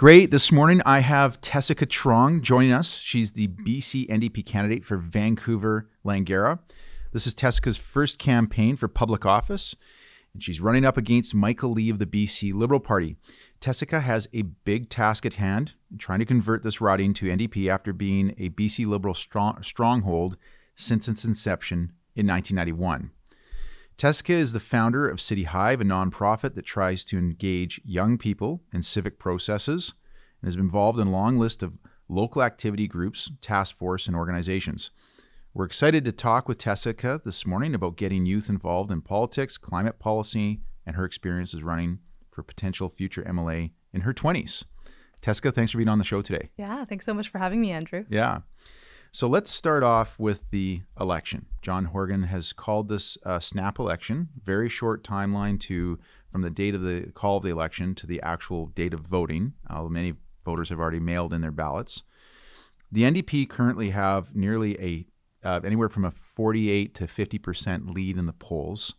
Great. This morning I have Tesicca Truong joining us. She's the BC NDP candidate for Vancouver Langara. This is Tesicca's first campaign for public office, and she's running up against Michael Lee of the BC Liberal Party. Tesicca has a big task at hand, trying to convert this riding to NDP after being a BC Liberal strong, stronghold since its inception in 1991. Tesicca is the founder of CityHive, a nonprofit that tries to engage young people in civic processes and has been involved in a long list of local activity groups, task force, and organizations. We're excited to talk with Tesicca this morning about getting youth involved in politics, climate policy, and her experiences running for potential future MLA in her 20s. Tesicca, thanks for being on the show today. Yeah, thanks so much for having me, Andrew. Yeah. So let's start off with the election. John Horgan has called this a snap election, very short timeline to from the date of the call of the election to the actual date of voting. Uh, many voters have already mailed in their ballots. The NDP currently have nearly a uh, anywhere from a 48 to 50 percent lead in the polls,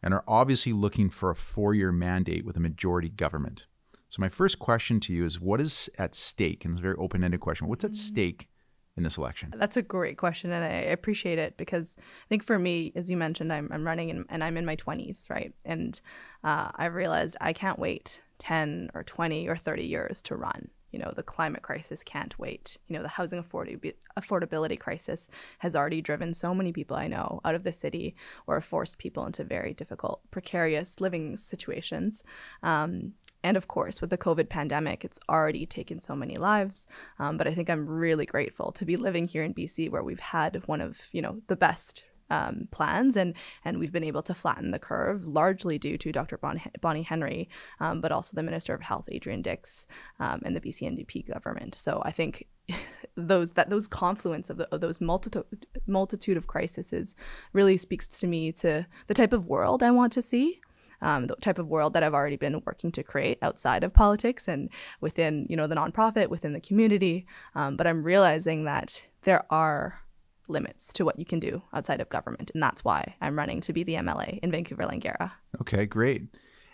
and are obviously looking for a four-year mandate with a majority government. So my first question to you is, what is at stake? And it's a very open-ended question. What's at stake in this election? That's a great question, and I appreciate it because I think for me, as you mentioned, I'm, I'm running in, and I'm in my 20s, right? And uh, I realized I can't wait 10 or 20 or 30 years to run. You know, the climate crisis can't wait. You know, the housing affordab- affordability crisis has already driven so many people I know out of the city or forced people into very difficult, precarious living situations. Um, and of course, with the COVID pandemic, it's already taken so many lives. Um, but I think I'm really grateful to be living here in BC, where we've had one of you know the best um, plans, and and we've been able to flatten the curve, largely due to Dr. Bon- Bonnie Henry, um, but also the Minister of Health Adrian Dix, um, and the BC NDP government. So I think those that those confluence of, the, of those multitude multitude of crises really speaks to me to the type of world I want to see um, the type of world that I've already been working to create outside of politics and within, you know, the nonprofit, within the community. Um, but I'm realizing that there are limits to what you can do outside of government, and that's why I'm running to be the MLA in Vancouver Langara. Okay, great.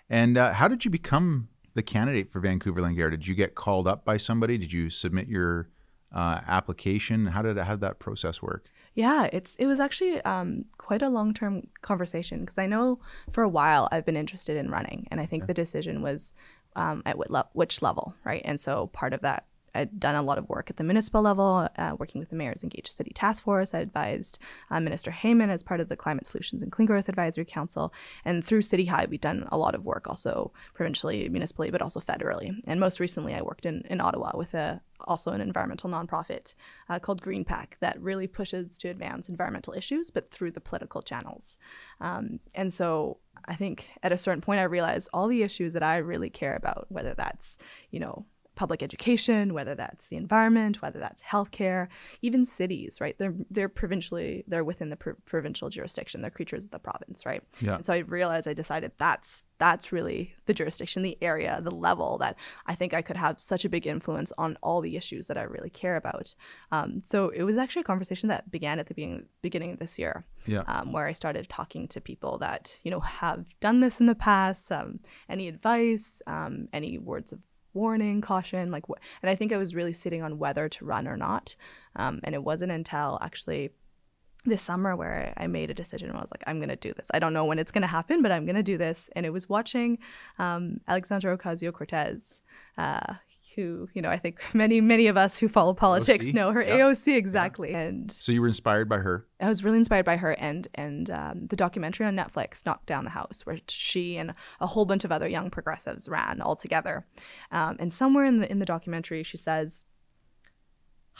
And uh, how did you become the candidate for Vancouver Langara? Did you get called up by somebody? Did you submit your uh, application? How did how did that process work? Yeah, it's it was actually um, quite a long term conversation because I know for a while I've been interested in running, and I think the decision was um, at what le- which level, right? And so part of that I'd done a lot of work at the municipal level, uh, working with the Mayor's Engaged City Task Force. I advised uh, Minister Heyman as part of the Climate Solutions and Clean Growth Advisory Council. And through CityHive, we've done a lot of work also provincially, municipally, but also federally. And most recently, I worked in, in Ottawa with a also an environmental nonprofit uh, called GreenPAC that really pushes to advance environmental issues, but through the political channels. Um, and so I think at a certain point, I realized all the issues that I really care about, whether that's, you know, public education, whether that's the environment, whether that's healthcare, even cities, right? They're they're provincially they're within the pr- provincial jurisdiction. They're creatures of the province, right? Yeah. And so I realized I decided that's that's really the jurisdiction, the area, the level that I think I could have such a big influence on all the issues that I really care about. Um, so it was actually a conversation that began at the beginning, beginning of this year, yeah. um, where I started talking to people that you know have done this in the past. Um, any advice, um, any words of warning, caution, like what? And I think I was really sitting on whether to run or not. Um, and it wasn't until actually this summer where I made a decision I was like, I'm to do this. I don't know when it's to happen, but I'm to do this. And it was watching um, Alexandra Ocasio Cortez. Uh, who you know I think many many of us who follow politics AOC? know her. AOC exactly and So you were inspired by her. I was really inspired by her and and um, the documentary on Netflix, "Knock Down the House," where she and a whole bunch of other young progressives ran all together. Um, and somewhere in the in the documentary, she says,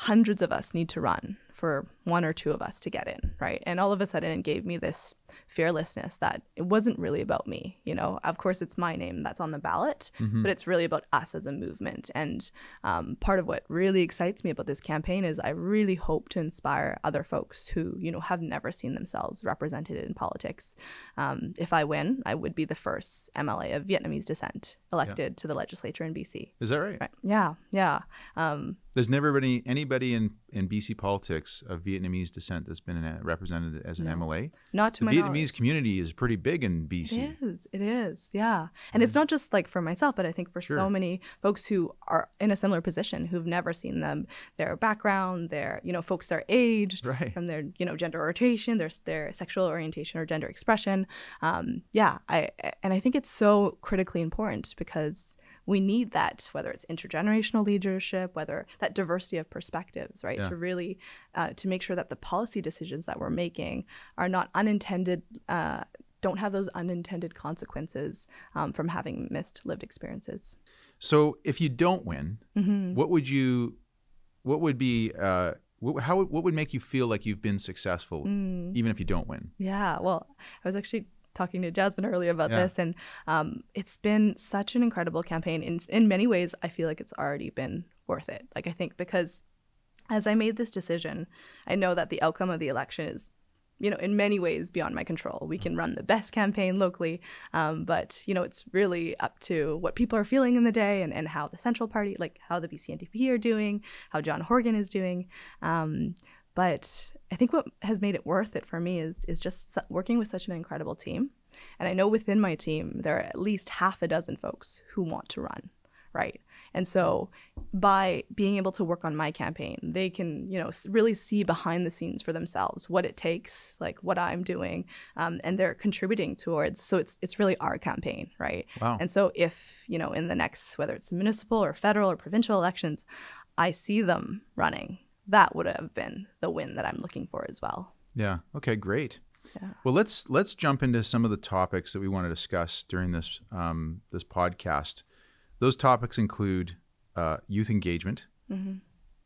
hundreds of us need to run for one or two of us to get in, right? And all of a sudden, it gave me this fearlessness that it wasn't really about me. You know, of course, it's my name that's on the ballot, but it's really about us as a movement. And um, part of what really excites me about this campaign is I really hope to inspire other folks who, you know, have never seen themselves represented in politics. Um, if I win, I would be the first MLA of Vietnamese descent elected to the legislature in BC. Is that right? Right. Yeah. Yeah. Um, There's never been any, anybody in in BC politics of Vietnamese descent that's been uh, represented as an No. MLA. Not to The Vietnamese knowledge. community is pretty big in BC. It is. It is. Yeah. And it's not just like for myself, but I think for Sure. so many folks who are in a similar position who've never seen them, their background, their, you know, folks their age, Right. from their, you know, gender orientation, their their sexual orientation or gender expression. Um, yeah. I and I think it's so critically important because we need that, whether it's intergenerational leadership, whether that diversity of perspectives, right? Yeah. To really uh, to make sure that the policy decisions that we're making are not unintended, uh, don't have those unintended consequences um, from having missed lived experiences. So if you don't win, Mm-hmm. what would you, what would be, uh, what, how, what would make you feel like you've been successful, Mm. even if you don't win? Yeah, well, I was actually talking to Jasmine earlier about Yeah. this, and um, it's been such an incredible campaign. In in many ways, I feel like it's already been worth it. Like I think because as I made this decision, I know that the outcome of the election is, you know, in many ways beyond my control. We can run the best campaign locally, um, but you know, it's really up to what people are feeling in the day and, and how the Central Party, like how the BC BCNDP are doing, how John Horgan is doing. Um, but I think what has made it worth it for me is is just working with such an incredible team. And I know within my team there are at least half a dozen folks who want to run, right? And so by being able to work on my campaign, they can, you know, really see behind the scenes for themselves what it takes, like what I'm doing, um, and they're contributing towards. So it's it's really our campaign, right? Wow. And so if you know in the next whether it's municipal or federal or provincial elections, I see them running, that would have been the win that I'm looking for as well. Yeah. Okay. Great. Yeah. Well, let's let's jump into some of the topics that we want to discuss during this um, this podcast. Those topics include uh, youth engagement,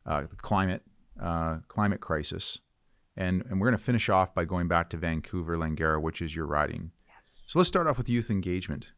uh, the climate uh, climate crisis, and and we're going to finish off by going back to Vancouver Langara, which is your riding. Yes. So let's start off with youth engagement.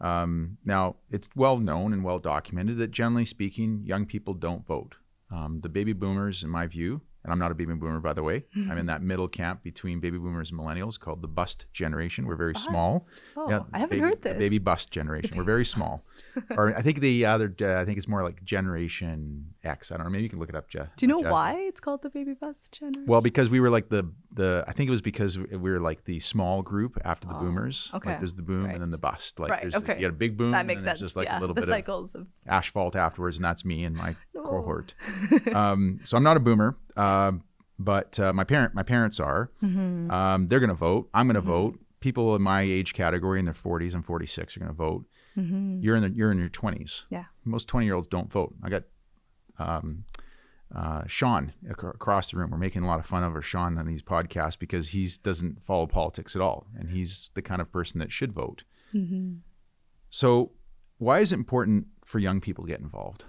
Um, now, it's well known and well documented that generally speaking, young people don't vote. Um, the baby boomers, in my view, and I'm not a baby boomer, by the way, I'm in that middle camp between baby boomers and millennials called the bust generation. We're very small. Oh, I haven't baby, heard the this. Baby bust generation. We're very small. or I think the other, uh, I think it's more like Generation X. I don't know. Maybe you can look it up, Jeff. Do you know Jeff. why it's called the baby bust generation? Well, because we were like the the I think it was because we were like the small group after the boomers. okay. Like there's the boom Right. and then the bust. Like Right, there's okay. you got a big boom that and makes then sense. just like yeah, a little the bit cycles of, of asphalt afterwards, and that's me and my No. cohort. um, so I'm not a boomer, um, but uh, my parent my parents are. Mm-hmm. Um, they're gonna vote. I'm gonna vote. People in my age category in their 40s and 46 are gonna vote. Mm-hmm. You're in the you're in your 20s. yeah. Most 20 year olds don't vote. I got um, uh, Sean ac- across the room. We're making a lot of fun of Sean on these podcasts because he doesn't follow politics at all, and he's the kind of person that should vote. Mm-hmm. So, why is it important for young people to get involved?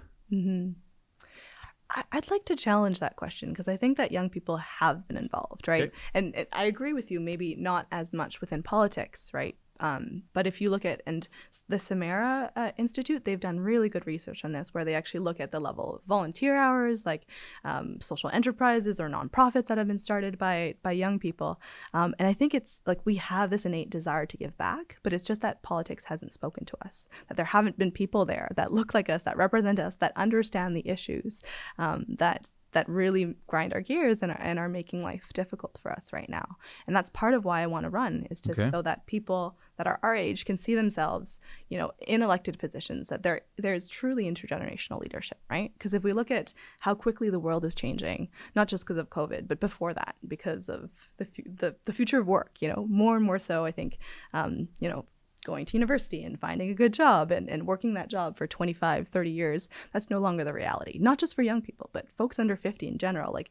I- I'd like to challenge that question because I think that young people have been involved, right? Okay. And it, I agree with you, maybe not as much within politics, right? Um, but if you look at and the Samara uh, Institute, they've done really good research on this, where they actually look at the level of volunteer hours, like um, social enterprises or nonprofits that have been started by by young people. Um, and I think it's like we have this innate desire to give back, but it's just that politics hasn't spoken to us. That there haven't been people there that look like us, that represent us, that understand the issues, um, that that really grind our gears and are, and are making life difficult for us right now. And that's part of why I want to run is to Okay. so that people that are our age can see themselves, you know, in elected positions that there there's truly intergenerational leadership, right? Because if we look at how quickly the world is changing, not just because of COVID, but before that, because of the the, the future of work, you know, more and more so, I think, um, you know, going to university and finding a good job and, and working that job for 25 30 years that's no longer the reality not just for young people but folks under 50 in general like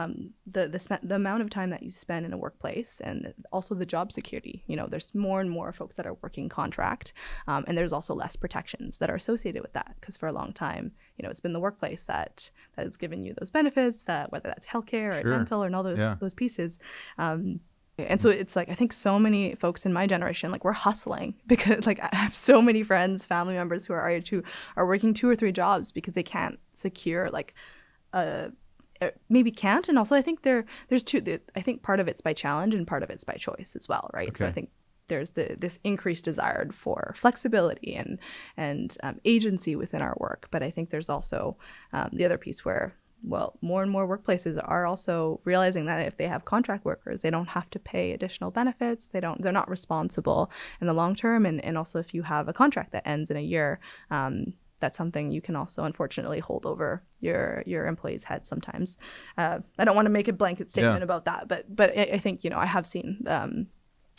um, the the, the amount of time that you spend in a workplace and also the job security you know there's more and more folks that are working contract um, and there's also less protections that are associated with that because for a long time you know it's been the workplace that that has given you those benefits that whether that's healthcare or Sure. dental and all those Yeah. those pieces um, and so it's like I think so many folks in my generation, like we're hustling because like I have so many friends, family members who are our who are working two or three jobs because they can't secure like a uh, maybe can't. And also I think there there's two I think part of it's by challenge and part of it's by choice as well, right? So I think there's the this increased desire for flexibility and and um, agency within our work, but I think there's also um, the other piece where well, more and more workplaces are also realizing that if they have contract workers, they don't have to pay additional benefits. They don't. They're not responsible in the long term. And and also, if you have a contract that ends in a year, um, that's something you can also unfortunately hold over your your employees' heads sometimes. Uh, I don't want to make a blanket statement Yeah. about that, but but I, I think you know I have seen um,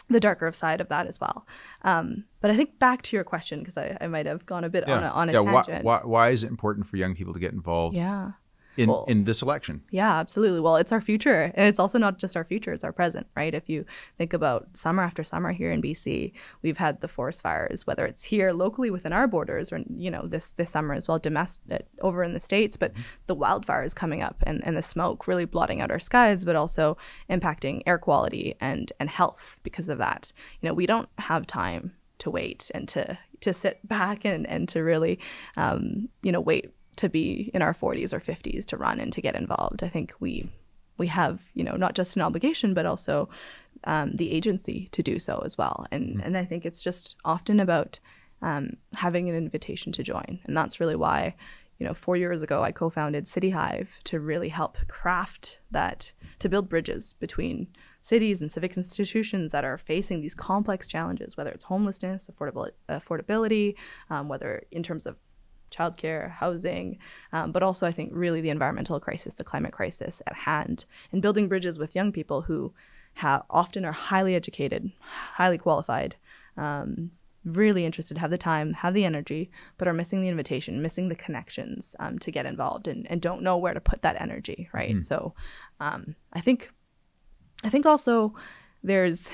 the darker side of that as well. Um, but I think back to your question because I, I might have gone a bit on a, on a yeah. Why, why, why is it important for young people to get involved Yeah. In, Well- in this election? Yeah, absolutely. Well, it's our future. And it's also not just our future, it's our present, right? If you think about summer after summer here in BC, we've had the forest fires, whether it's here locally within our borders or, you know, this this summer as well, domestic over in the States, but the wildfires coming up and, and the smoke really blotting out our skies, but also impacting air quality and, and health because of that. You know, we don't have time to wait and to to sit back and, and to really um, you know, wait to be in our 40s or 50s to run and to get involved. I think we we have you know not just an obligation but also um, the agency to do so as well. And and I think it's just often about um, having an invitation to join, and that's really why. You know, four years ago, I co-founded CityHive to really help craft that, to build bridges between cities and civic institutions that are facing these complex challenges, whether it's homelessness, affordable affordability, um, whether in terms of childcare, housing, um, but also I think really the environmental crisis, the climate crisis at hand, and building bridges with young people who ha- often are highly educated, highly qualified, um, really interested, have the time, have the energy, but are missing the invitation, missing the connections um, to get involved, and, and don't know where to put that energy, right? So um, I think, I think also there's,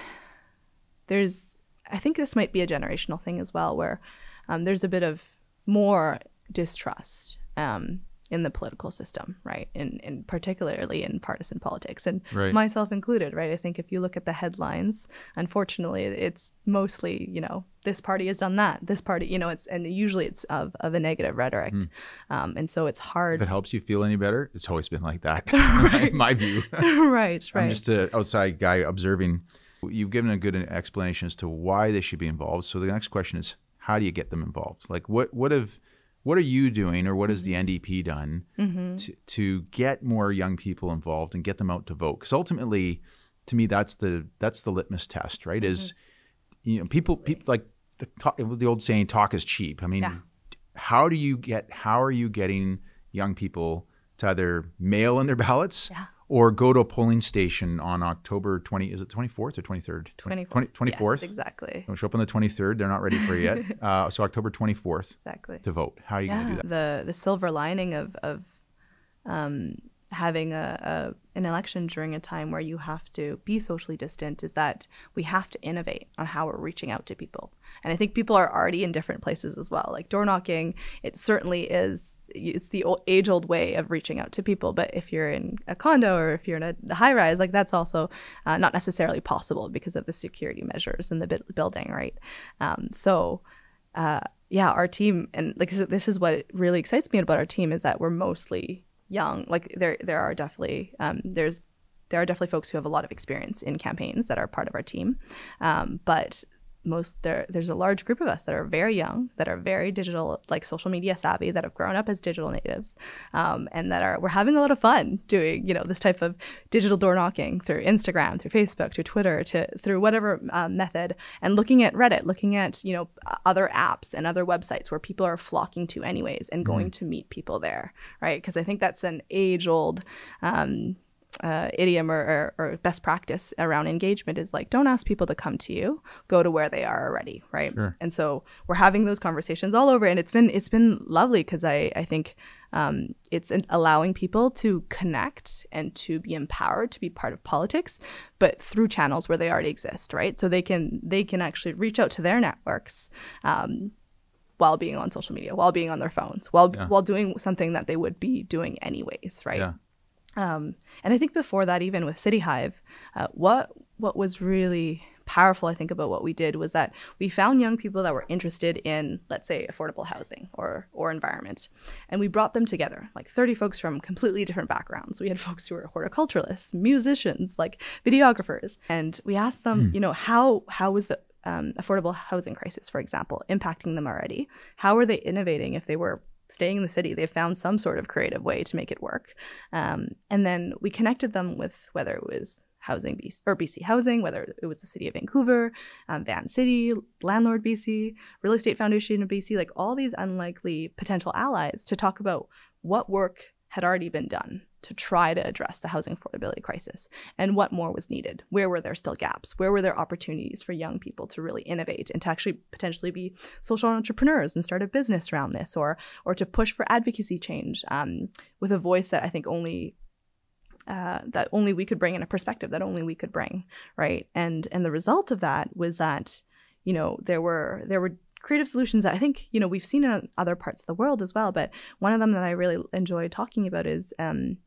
there's, I think this might be a generational thing as well, where um, there's a bit of more distrust um, in the political system, right? In, in particularly in partisan politics, and Right. myself included, right? I think if you look at the headlines, unfortunately, it's mostly you know this party has done that, this party, you know, it's and usually it's of, of a negative rhetoric, um, and so it's If hard, it helps you feel any better, it's always been like that. in my view. right? Right. I'm just an outside guy observing. You've given a good explanation as to why they should be involved. So the next question is, how do you get them involved? Like, what what have what are you doing, or what has the mm-hmm. NDP done mm-hmm. to, to get more young people involved and get them out to vote? Because ultimately, to me, that's the that's the litmus test, right? Is mm-hmm. you know people people like the talk, the old saying, "Talk is cheap." I mean, Yeah. how do you get how are you getting young people to either mail in their ballots Yeah. Or go to a polling station on October 20 is it 24th or 23rd 20, 24th. 20 24th Yes, exactly. don't show up on the 23rd they're not ready for it yet uh, so October 24th Exactly. to vote how are you going to do that The the silver lining of of um, having a, a an election during a time where you have to be socially distant is that we have to innovate on how we're reaching out to people. And I think people are already in different places as well. Like door knocking, it certainly is it's the old, age old way of reaching out to people. But if you're in a condo or if you're in a high rise, like that's also uh, not necessarily possible because of the security measures in the bu- building, right? Um, so uh, yeah, our team and like this is what really excites me about our team is that we're mostly young. Like there there are definitely um, there's there are definitely folks who have a lot of experience in campaigns that are part of our team, um, but most there there's a large group of us that are very young that are very digital like social media savvy that have grown up as digital natives um, and that are we're having a lot of fun doing you know this type of digital door knocking through instagram through facebook through twitter to through whatever um, method and looking at reddit looking at you know other apps and other websites where people are flocking to anyways and going to meet people there right? Because i think that's an age old um, uh, idiom or, or, or best practice around engagement is like don't ask people to come to you go to where they are already right Sure. and so we're having those conversations all over and it's been it's been lovely because i i think um, it's an- allowing people to connect and to be empowered to be part of politics but through channels where they already exist right so they can they can actually reach out to their networks um, while being on social media while being on their phones while Yeah. while doing something that they would be doing anyways right yeah um, and I think before that, even with CityHive, uh, what what was really powerful, I think, about what we did was that we found young people that were interested in, let's say, affordable housing or or environment, and we brought them together, like 30 folks from completely different backgrounds. We had folks who were horticulturalists, musicians, like videographers, and we asked them, you know, how how was the um, affordable housing crisis, for example, impacting them already? How were they innovating if they were staying in the city. They found some sort of creative way to make it work. Um, and then we connected them with whether it was housing BC or BC Housing, whether it was the city of Vancouver, um, Vancity, Landlord BC, Real Estate Foundation of BC, like all these unlikely potential allies to talk about what work had already been done to try to address the housing affordability crisis and what more was needed. Where were there still gaps? Where were there opportunities for young people to really innovate and to actually potentially be social entrepreneurs and start a business around this or or to push for advocacy change um, with a voice that I think only uh, that only we could bring in a perspective that only we could bring, right? And and the result of that was that you know there were there were creative solutions that I think you know we've seen in other parts of the world as well. But one of them that I really enjoy talking about is um,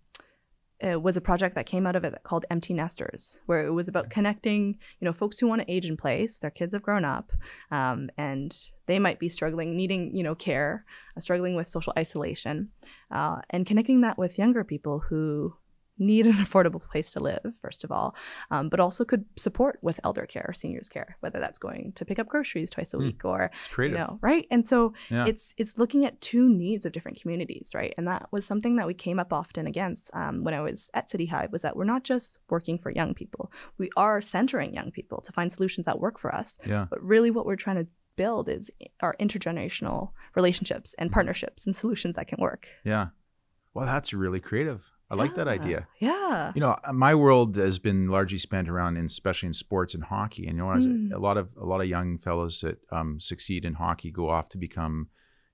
it was a project that came out of it called Empty Nesters, where it was about connecting, you know, folks who want to age in place. Their kids have grown up, um, and they might be struggling, needing, you know, care, uh, struggling with social isolation, uh, and connecting that with younger people who need an affordable place to live, first of all, um, but also could support with elder care or seniors care, whether that's going to pick up groceries twice a hmm. week or it's creative. you know, right? And so yeah. it's it's looking at two needs of different communities, right? And that was something that we came up often against um, when I was at CityHive was that we're not just working for young people, we are centering young people to find solutions that work for us. Yeah. But really, what we're trying to build is our intergenerational relationships and partnerships and solutions that can work. Yeah. Well, that's really creative. I like that idea. Yeah. You know, my world has been largely spent around, in, especially in sports and hockey. And you know, mm. a lot of a lot of young fellows that um, succeed in hockey go off to become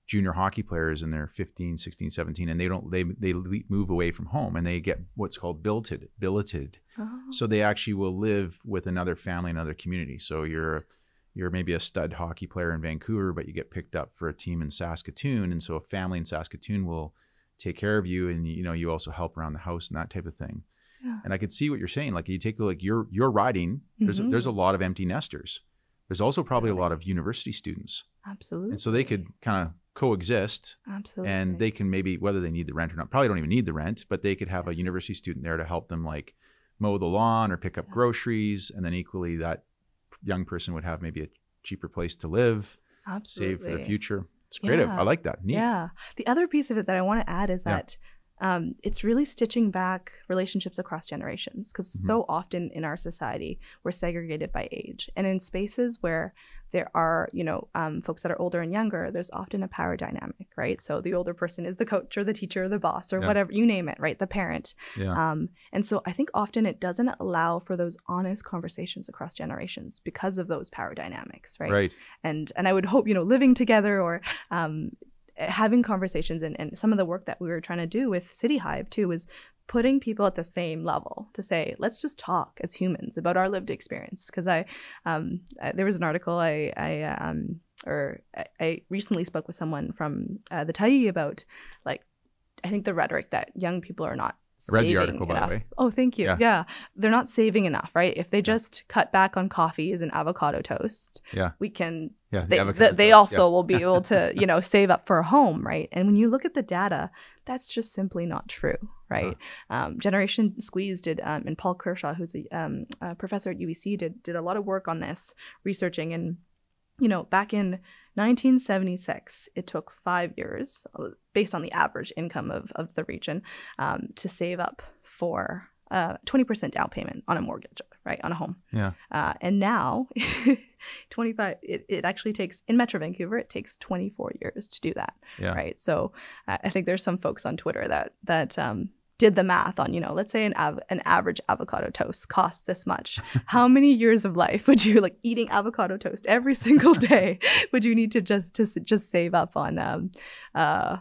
junior hockey players and they're 15 16 17 and they don't they they move away from home and they get what's called billeted billeted oh. so they actually will live with another family another community so you're you're maybe a stud hockey player in Vancouver but you get picked up for a team in Saskatoon and so a family in Saskatoon will take care of you and you know you also help around the house and that type of thing. Yeah. and i could see what you're saying like you take the like you're you're riding there's mm-hmm. a, there's a lot of empty nesters. There's also probably a lot of university students. Absolutely and so they could kind of coexist absolutely. and they can maybe whether they need the rent or not probably don't even need the rent but they could have a university student there to help them like mow the lawn or pick up yeah. groceries. And then equally that young person would have maybe a cheaper place to live absolutely. save for the future it's creative. Yeah. I like that. Neat. Yeah. The other piece of it that I want to add is yeah. that um, it's really stitching back relationships across generations because mm-hmm. so often in our society we're segregated by age and in spaces where there are you know um, folks that are older and younger there's often a power dynamic right so the older person is the coach or the teacher or the boss or yeah. whatever you name it right the parent yeah. um, and so i think often it doesn't allow for those honest conversations across generations because of those power dynamics right right and and i would hope you know living together or um, having conversations and, and some of the work that we were trying to do with CityHive too was putting people at the same level to say let's just talk as humans about our lived experience. Because I, um, I, there was an article I, I um, or I, I, recently spoke with someone from uh, the Tyee about like I think the rhetoric that young people are not I read the article, enough. by the way. Oh, thank you. Yeah. yeah. They're not saving enough, right? If they just yeah. cut back on coffee as an avocado toast, yeah. we can. Yeah, the they, the, they also will be able to, you know, save up for a home, right? And when you look at the data, that's just simply not true, right? Uh-huh. Um, Generation Squeeze did, um, and Paul Kershaw, who's a, um, a professor at UBC, did did a lot of work on this, researching and you know, back in 1976, it took five years, uh, based on the average income of, of the region, um, to save up for a uh, 20% down payment on a mortgage, right, on a home. Yeah. Uh, and now, 25, it, it actually takes, in Metro Vancouver, it takes 24 years to do that, yeah. right? So uh, I think there's some folks on Twitter that, that, um, did the math on, you know, let's say an av- an average avocado toast costs this much. How many years of life would you like eating avocado toast every single day? would you need to just to just save up on um uh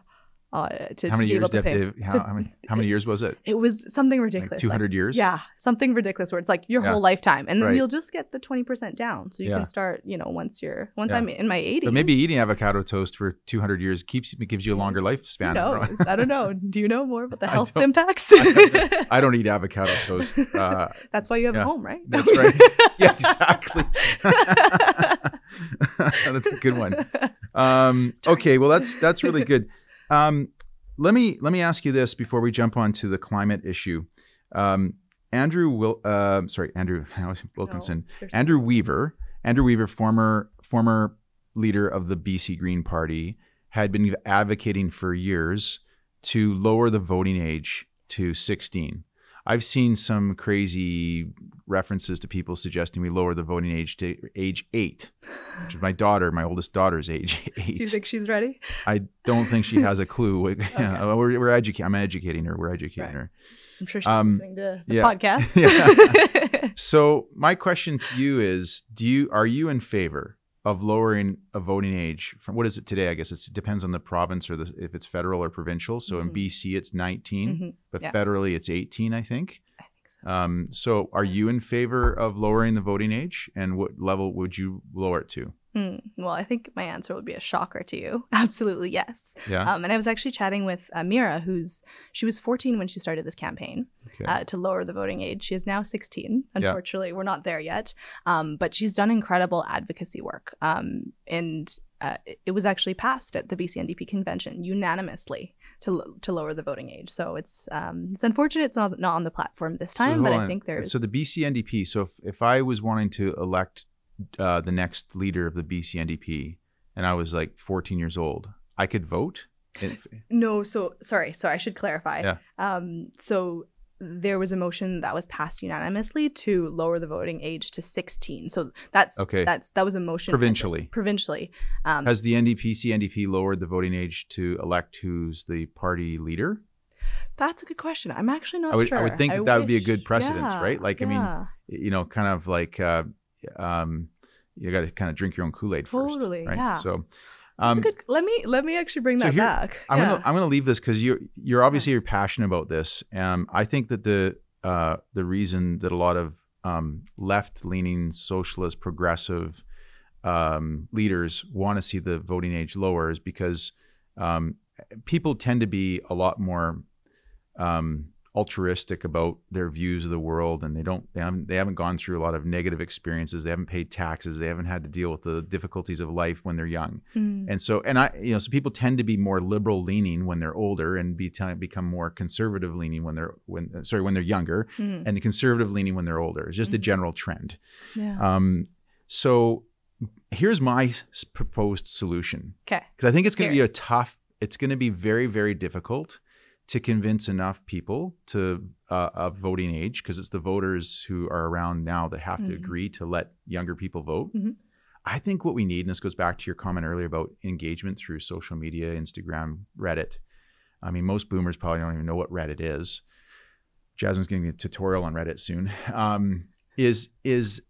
uh, to, how many to years to pay, to, how, how, many, how, many, years was it? It was something ridiculous. Like 200 like, years? Yeah, something ridiculous where it's like your yeah. whole lifetime. And then right. you'll just get the 20% down. So you yeah. can start, you know, once you're, once yeah. I'm in my 80s. But maybe eating avocado toast for 200 years keeps gives you a longer lifespan. No, I don't know. Do you know more about the health I impacts? I, don't, I, don't, eat avocado toast. Uh, That's why you have a home, right? That's right. yeah, exactly. that's a good one. Um, okay, well, that's that's really good. Um, let me let me ask you this before we jump on to the climate issue. Um, Andrew Will, uh, sorry, Andrew Wilkinson, no, Andrew Weaver, Andrew Weaver, former former leader of the BC Green Party, had been advocating for years to lower the voting age to 16. I've seen some crazy references to people suggesting we lower the voting age to age eight, which is my daughter, my oldest daughter's age eight. Do you think she's ready? I don't think she has a clue. okay. we're we're educating. I'm educating her. We're educating right. her. I'm sure she's um, listening to the yeah. podcast. yeah. so my question to you is: Do you are you in favor of lowering a voting age from what is it today? I guess it depends on the province or the, if it's federal or provincial. So mm-hmm. in BC it's 19, mm-hmm. but yeah. federally it's 18, I think. I think so. Um, so are you in favor of lowering the voting age, and what level would you lower it to? Mm, well, I think my answer would be a shocker to you. Absolutely, yes. Yeah. Um, and I was actually chatting with uh, Mira, who's she was 14 when she started this campaign okay. uh, to lower the voting age. She is now 16. Unfortunately, yeah. we're not there yet. Um, but she's done incredible advocacy work. Um, and uh, it was actually passed at the BC convention unanimously to to lower the voting age. So it's um, it's unfortunate it's not not on the platform this time, so but on. I think there's so the BC So if, if I was wanting to elect uh, the next leader of the BC NDP, and I was like 14 years old, I could vote. If... No, so sorry, sorry, I should clarify. Yeah. Um, so there was a motion that was passed unanimously to lower the voting age to 16. So that's okay. That's that was a motion provincially. Provincially. Um, Has the NDP CNDP lowered the voting age to elect who's the party leader? That's a good question. I'm actually not I would, sure. I would think that, that would be a good precedence, yeah, right? Like, yeah. I mean, you know, kind of like uh, um, you got to kind of drink your own Kool Aid first, totally, right? Yeah. So. Um, good, let me let me actually bring so that here, back. I'm yeah. gonna I'm gonna leave this because you're you're obviously you're passionate about this. Um, I think that the uh, the reason that a lot of um, left leaning socialist progressive um, leaders want to see the voting age lower is because um, people tend to be a lot more um, altruistic about their views of the world and they don't they haven't, they haven't gone through a lot of negative experiences they haven't paid taxes they haven't had to deal with the difficulties of life when they're young mm. and so and i you know so people tend to be more liberal leaning when they're older and be t- become more conservative leaning when they're when sorry when they're younger mm. and conservative leaning when they're older it's just mm. a general trend yeah. um so here's my proposed solution okay because i think it's going to be a tough it's going to be very very difficult to convince enough people to uh, of voting age because it's the voters who are around now that have mm-hmm. to agree to let younger people vote. Mm-hmm. I think what we need, and this goes back to your comment earlier about engagement through social media, Instagram, Reddit. I mean, most boomers probably don't even know what Reddit is. Jasmine's giving me a tutorial on Reddit soon. Um, is is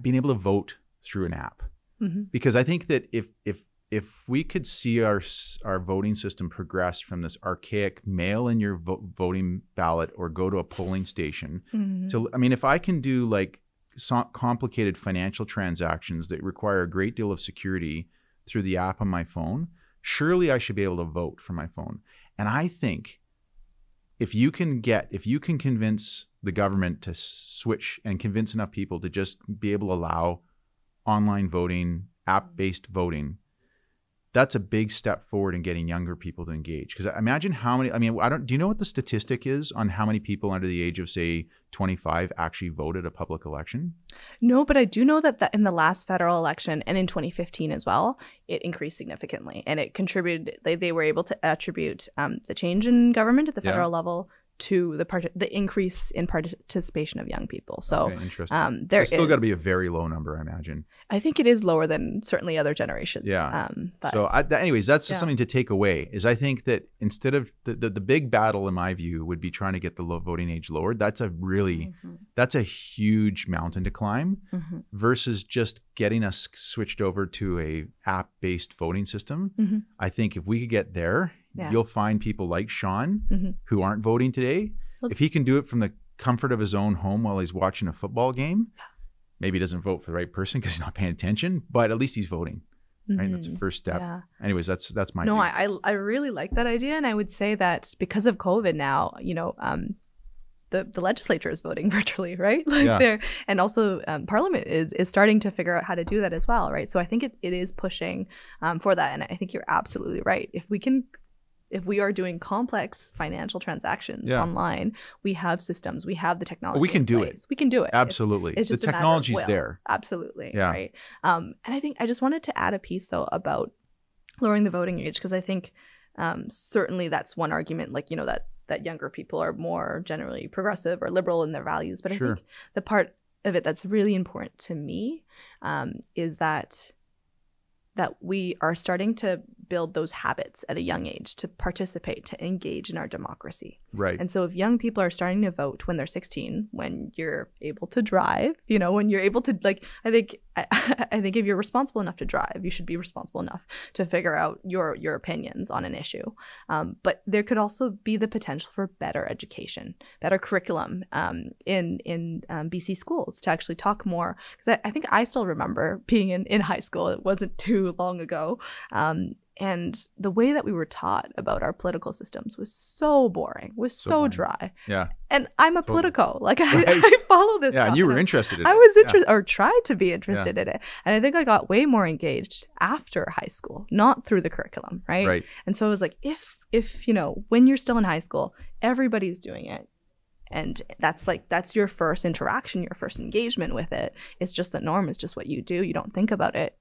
being able to vote through an app mm-hmm. because I think that if if if we could see our our voting system progress from this archaic mail in your vo- voting ballot or go to a polling station mm-hmm. to I mean if I can do like so complicated financial transactions that require a great deal of security through the app on my phone surely I should be able to vote from my phone and I think if you can get if you can convince the government to switch and convince enough people to just be able to allow online voting app based voting that's a big step forward in getting younger people to engage. Because imagine how many, I mean, I don't, do you know what the statistic is on how many people under the age of, say, 25 actually voted a public election? No, but I do know that, that in the last federal election and in 2015 as well, it increased significantly and it contributed, they, they were able to attribute um, the change in government at the federal yeah. level to the part the increase in participation of young people. So okay, interesting. Um, there it's still got to be a very low number, I imagine. I think it is lower than certainly other generations. Yeah. Um, but, so, I, that, anyways, that's yeah. something to take away. Is I think that instead of the, the, the big battle, in my view, would be trying to get the low voting age lowered. That's a really mm-hmm. that's a huge mountain to climb. Mm-hmm. Versus just getting us switched over to a app based voting system. Mm-hmm. I think if we could get there yeah. you'll find people like Sean mm-hmm. who aren't voting today. if he can do it from the comfort of his own home while he's watching a football game, maybe he doesn't vote for the right person because he's not paying attention, but at least he's voting. Mm-hmm. Right, that's the first step. Yeah. Anyways, that's that's my. No, I I really like that idea, and I would say that because of COVID now, you know, um, the, the legislature is voting virtually, right? Like yeah. there, and also um, Parliament is is starting to figure out how to do that as well, right? So I think it, it is pushing um, for that, and I think you're absolutely right. If we can if we are doing complex financial transactions yeah. online, we have systems, we have the technology. We can do it. We can do it. Absolutely. It's, it's just the technology's there. Absolutely. Yeah. Right. Um, and I think I just wanted to add a piece though about lowering the voting age because I think um, certainly that's one argument. Like you know that that younger people are more generally progressive or liberal in their values, but Sure. I think the part of it that's really important to me um, is that that we are starting to build those habits at a young age to participate, to engage in our democracy. Right. And so if young people are starting to vote when they're 16, when you're able to drive, you know, when you're able to like I think I, I think if you're responsible enough to drive, you should be responsible enough to figure out your your opinions on an issue. Um, but there could also be the potential for better education, better curriculum um, in in um, BC schools to actually talk more. Because I, I think I still remember being in, in high school. It wasn't too long ago. Um, and the way that we were taught about our political systems was so boring, was So so, dry. yeah. And I'm a Totally. politico. Like I, Right. I follow this. Yeah. And you were interested in it. I it. was Yeah. interested or tried to be interested in it. And I think I got way more engaged after high school, not through the curriculum, right? Right. And so I was like, if if, you know, when you're still in high school, everybody's doing it. And that's like that's your first interaction, your first engagement with it. It's just the norm, it's just what you do. You don't think about it.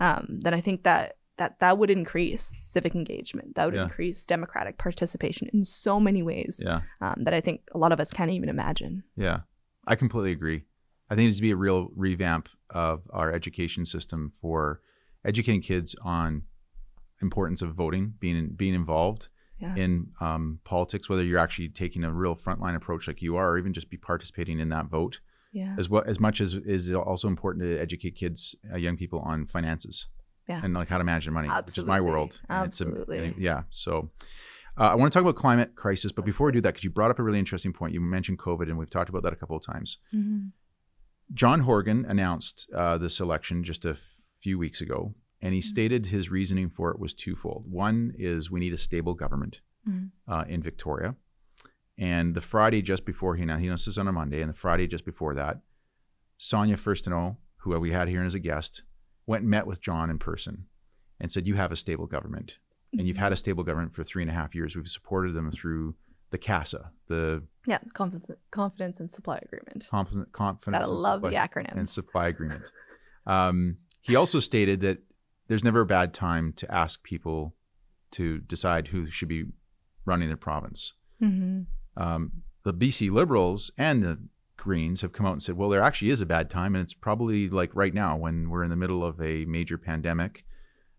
Um, then I think that that that would increase civic engagement. That would Yeah. increase democratic participation in so many ways Yeah. um, that I think a lot of us can't even imagine. Yeah, I completely agree. I think it needs to be a real revamp of our education system for educating kids on importance of voting, being being involved Yeah. in um, politics, whether you're actually taking a real frontline approach like you are, or even just be participating in that vote, Yeah. as well as much as is also important to educate kids, uh, young people on finances, Yeah. and like how to manage their money, which is my Absolutely. world. And it's a- Absolutely. yeah. So. Uh, I want to talk about climate crisis, but before we do that, because you brought up a really interesting point, you mentioned COVID, and we've talked about that a couple of times. Mhm. John Horgan announced uh, this election just a few weeks ago, and he stated his reasoning for it was twofold. One is we need a stable government Mhm. uh, in Victoria, and the Friday just before he announced, he announced this on a Monday, and the Friday just before that, Sonia Furstenau, who we had here as a guest, went and met with John in person and said, "You have a stable government, and you've had a stable government for three and a half years. We've supported them through the CASA, the Yeah, confidence, confidence and supply agreement. Confidence, confidence Gotta love Supply- the acronym and supply agreement. Um, he also stated that there's never a bad time to ask people to decide who should be running their province. hmm Um, the BC Liberals and the Greens have come out and said, well, there actually is a bad time, and it's probably like right now when we're in the middle of a major pandemic.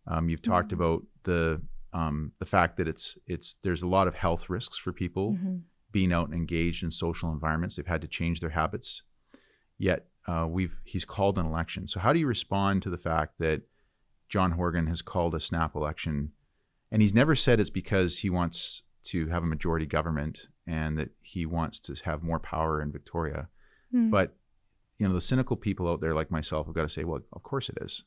Um, you've talked Mhm. about the um, the fact that it's it's there's a lot of health risks for people hmm being out and engaged in social environments. They've had to change their habits. Yet uh, we've he's called an election. So how do you respond to the fact that John Horgan has called a snap election, and he's never said it's because he wants to have a majority government and that he wants to have more power in Victoria. Mm-hmm. But you know the cynical people out there like myself have got to say, well, of course it is.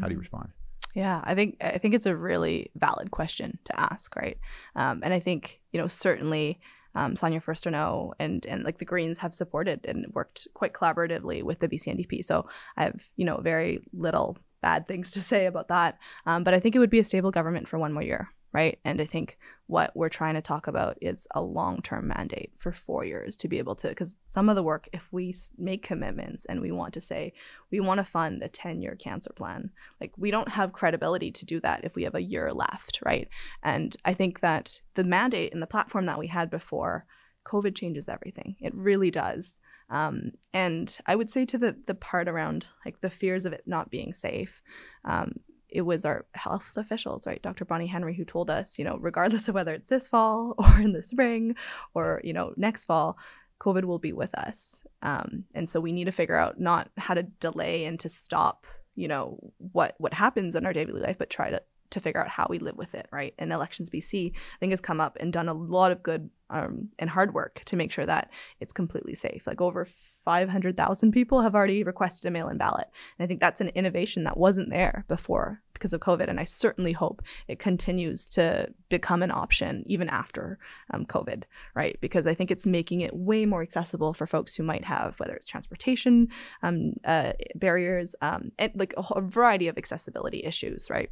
How do you respond? Yeah, I think I think it's a really valid question to ask, right? Um, and I think you know certainly um, Sonia Furstenau and and like the Greens have supported and worked quite collaboratively with the BCNDP. So I have you know very little bad things to say about that. Um, but I think it would be a stable government for one more year, right? And I think what we're trying to talk about is a long term mandate for four years to be able to, because some of the work, if we make commitments and we want to say we want to fund a 10 year cancer plan, like we don't have credibility to do that if we have a year left, right? And I think that the mandate and the platform that we had before, COVID changes everything. It really does. Um, and I would say to the the part around like the fears of it not being safe, um, it was our health officials, right, Dr. Bonnie Henry, who told us, you know, regardless of whether it's this fall or in the spring or you know next fall, COVID will be with us. Um, and so we need to figure out not how to delay and to stop, you know, what what happens in our daily life, but try to to figure out how we live with it, right? And Elections BC, I think, has come up and done a lot of good um, and hard work to make sure that it's completely safe. Like over 500,000 people have already requested a mail in ballot. And I think that's an innovation that wasn't there before because of COVID. And I certainly hope it continues to become an option even after um, COVID, right? Because I think it's making it way more accessible for folks who might have, whether it's transportation um, uh, barriers, um, and like a, variety of accessibility issues, right?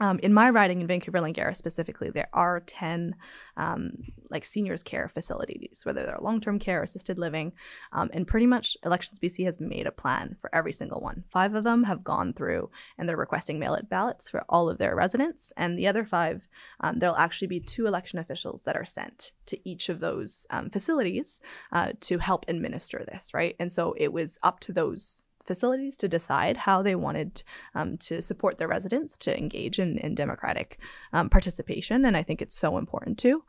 Um, in my riding in Vancouver Langara specifically, there are 10 um, like seniors care facilities, whether they're long term care, or assisted living. Um, and pretty much Elections BC has made a plan for every single one. Five of them have gone through and they're requesting mail in ballots for all of their residents. And the other five, um, there'll actually be two election officials that are sent to each of those um, facilities uh, to help administer this, right? And so it was up to those facilities to decide how they wanted um, to support their residents to engage in, in democratic um, participation. And I think it's so important too.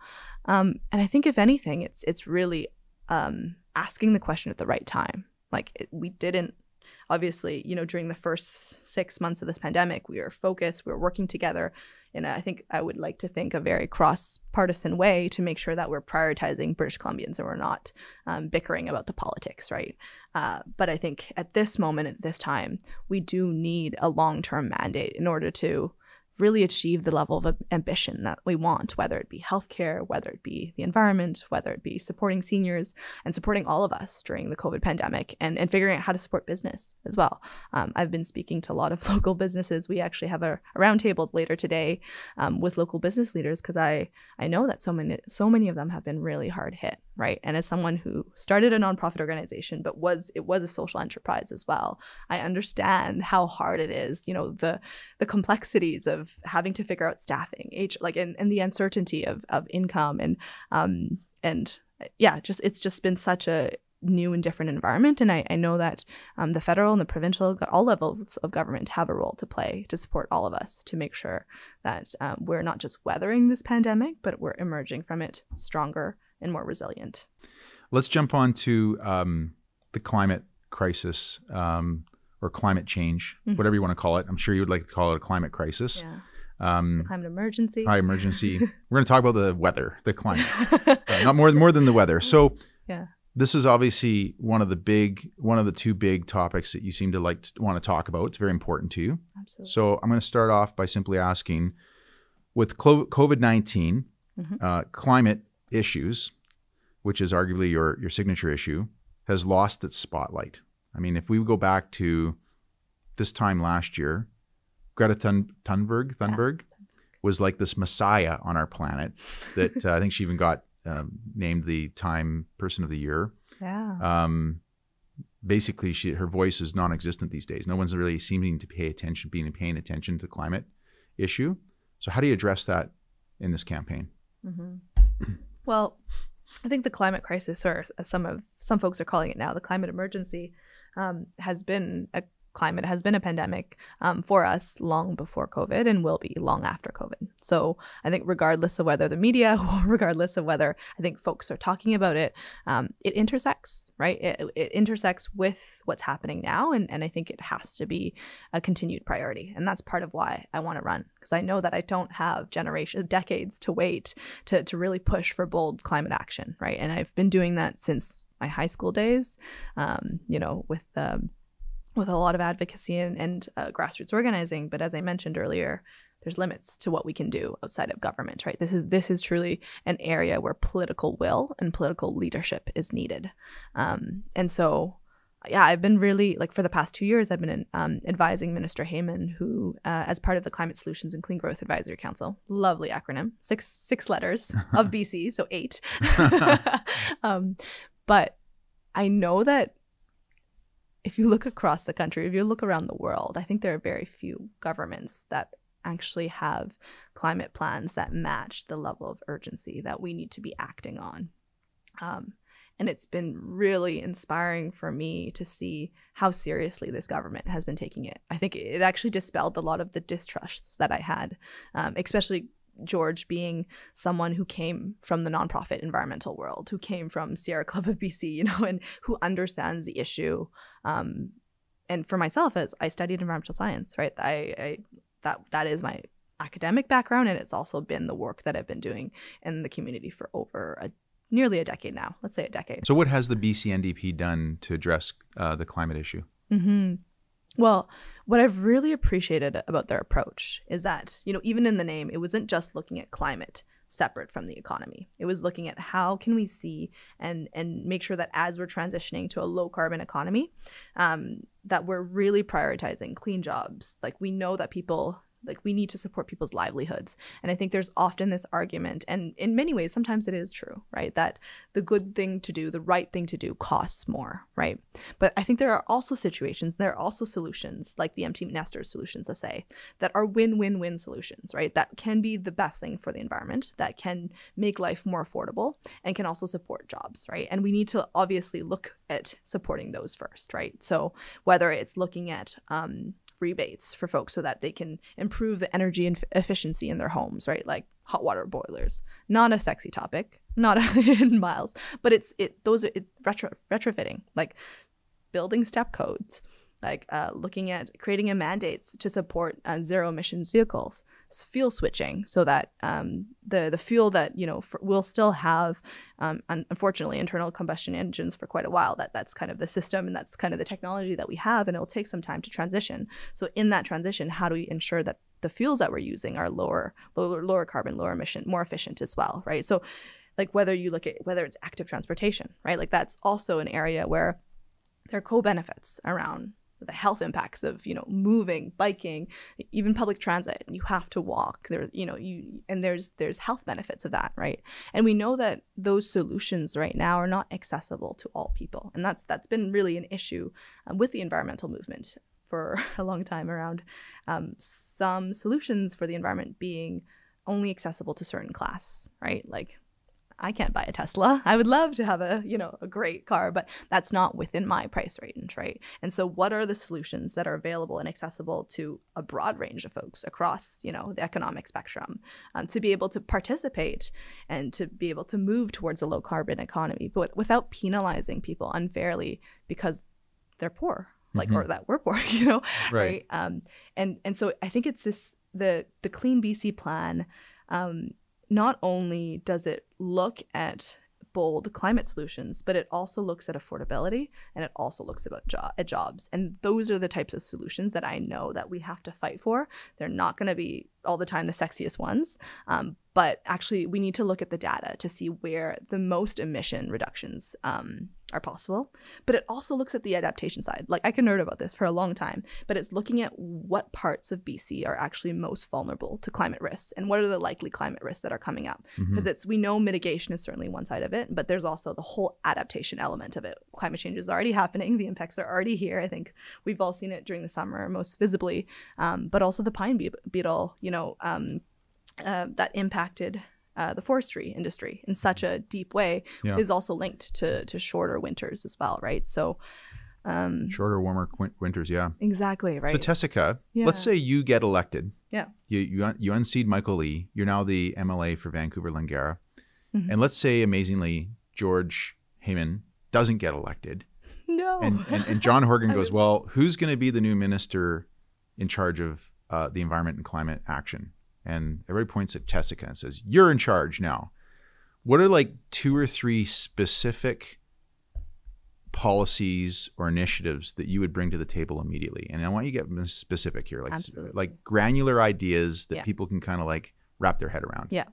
Um, and I think if anything, it's it's really um, asking the question at the right time. Like it, we didn't obviously, you know, during the first six months of this pandemic, we were focused, we were working together in a, I think I would like to think a very cross partisan way to make sure that we're prioritizing British Columbians and we're not um, bickering about the politics, right? Uh, but I think at this moment, at this time, we do need a long term mandate in order to really achieve the level of ambition that we want, whether it be healthcare, whether it be the environment, whether it be supporting seniors and supporting all of us during the COVID pandemic and, and figuring out how to support business as well. Um, I've been speaking to a lot of local businesses. We actually have a, a roundtable later today um, with local business leaders because I, I know that so many, so many of them have been really hard hit right and as someone who started a nonprofit organization but was it was a social enterprise as well i understand how hard it is you know the the complexities of having to figure out staffing age like and, and the uncertainty of of income and um and yeah just it's just been such a new and different environment. And I, I know that um, the federal and the provincial, all levels of government have a role to play to support all of us to make sure that um, we're not just weathering this pandemic, but we're emerging from it stronger and more resilient. Let's jump on to um, the climate crisis um, or climate change, mm-hmm. whatever you want to call it. I'm sure you would like to call it a climate crisis. Yeah. Um, climate emergency. High emergency. We're going to talk about the weather, the climate, uh, not more more than the weather. So, yeah, this is obviously one of the big, one of the two big topics that you seem to like to want to talk about. It's very important to you. Absolutely. So, I'm going to start off by simply asking, with COVID 19, mm-hmm. uh, climate issues, which is arguably your your signature issue, has lost its spotlight. I mean, if we go back to this time last year, Greta Thun- Thunberg, Thunberg was like this messiah on our planet. That uh, I think she even got um, named the Time Person of the Year. Yeah. Um, basically, she her voice is non-existent these days. No one's really seeming to pay attention, being paying attention to the climate issue. So, how do you address that in this campaign? Mm-hmm. Well, I think the climate crisis, or as some of some folks are calling it now, the climate emergency, um, has been a climate has been a pandemic um, for us long before COVID and will be long after COVID. So I think, regardless of whether the media or regardless of whether I think folks are talking about it, um, it intersects, right? It, it, intersects with what's happening now. And, and I think it has to be a continued priority. And that's part of why I want to run, because I know that I don't have generations, decades to wait to, to really push for bold climate action, right? And I've been doing that since my high school days, um, you know, with um, with a lot of advocacy and, and uh, grassroots organizing. But as I mentioned earlier, there's limits to what we can do outside of government, right? This is this is truly an area where political will and political leadership is needed. Um, and so, yeah, I've been really like for the past two years, I've been um, advising Minister Heyman, who, uh, as part of the Climate Solutions and Clean Growth Advisory Council, lovely acronym, six six letters of BC, so eight. um, but I know that if you look across the country, if you look around the world, I think there are very few governments that actually have climate plans that match the level of urgency that we need to be acting on. Um, and it's been really inspiring for me to see how seriously this government has been taking it. I think it actually dispelled a lot of the distrusts that I had, um, especially George being someone who came from the nonprofit environmental world, who came from Sierra Club of BC, you know, and who understands the issue. Um, and for myself, as I studied environmental science, right, I, I that that is my academic background, and it's also been the work that I've been doing in the community for over a nearly a decade now. Let's say a decade. So, what has the BC NDP done to address uh, the climate issue? Mm-hmm. Well, what I've really appreciated about their approach is that, you know, even in the name, it wasn't just looking at climate separate from the economy. It was looking at how can we see and and make sure that as we're transitioning to a low carbon economy, um, that we're really prioritizing clean jobs. Like we know that people like we need to support people's livelihoods. And i think there's often this argument and in many ways sometimes it is true right? That the good thing to do the right thing to do costs more right? But i think there are also situations there are also solutions like the empty nesters solutions let's say that are win-win-win solutions right? That can be the best thing for the environment that can make life more affordable and can also support jobs right? And we need to obviously look at supporting those first right? So whether it's looking at um, rebates for folks so that they can improve the energy and efficiency in their homes, right? Like hot water boilers. Not a sexy topic, not in miles, but it's it those are it, retro retrofitting, like building step codes, like uh, looking at creating a mandates to support uh, zero emissions vehicles, fuel switching, so that um, the the fuel that you know will still have, um, un- unfortunately, internal combustion engines for quite a while. That that's kind of the system and that's kind of the technology that we have, and it will take some time to transition. So in that transition, how do we ensure that the fuels that we're using are lower, lower, lower carbon, lower emission, more efficient as well, right? So, like whether you look at whether it's active transportation, right? Like that's also an area where there are co-benefits around the health impacts of you know moving biking even public transit you have to walk. There you know you and there's there's health benefits of that right? And we know that those solutions right now are not accessible to all people. And that's that's been really an issue um, with the environmental movement for a long time around um, some solutions for the environment being only accessible to certain class right? Like I can't buy a Tesla. I would love to have a, you know, a great car, but that's not within my price range, right? And so what are the solutions that are available and accessible to a broad range of folks across, you know, the economic spectrum um, to be able to participate and to be able to move towards a low carbon economy, but without penalizing people unfairly because they're poor, like, mm-hmm. or that we're poor, you know, right? right? Um, and and so I think it's this the the Clean BC plan um, not only does it look at bold climate solutions, but it also looks at affordability and it also looks about jo- at jobs. And those are the types of solutions that I know that we have to fight for. They're not going to be all the time the sexiest ones, um, but actually we need to look at the data to see where the most emission reductions um, are possible. But it also looks at the adaptation side. Like I can nerd about this for a long time, but it's looking at what parts of BC are actually most vulnerable to climate risks and what are the likely climate risks that are coming up. Because mm-hmm. it's we know mitigation is certainly one side of it, but there's also the whole adaptation element of it. Climate change is already happening. The impacts are already here. I think we've all seen it during the summer most visibly, um, but also the pine beetle. You know. Um, uh, that impacted uh, the forestry industry in such a deep way yeah. is also linked to to shorter winters as well, right? So um, shorter, warmer qu- winters, yeah, exactly, right. So Tesicca, yeah. let's say you get elected, yeah, you you you unseat Michael Lee, you're now the MLA for Vancouver Langara, mm-hmm. and let's say amazingly George Heyman doesn't get elected, no, and and, and John Horgan goes, well, who's going to be the new minister in charge of uh, the environment and climate action? and everybody points at Tesicca and says, You're in charge now. What are like two or three specific policies or initiatives that you would bring to the table immediately? And I want you to get specific here, like Absolutely. like granular ideas that yeah. people can kind of like wrap their head around. Yeah.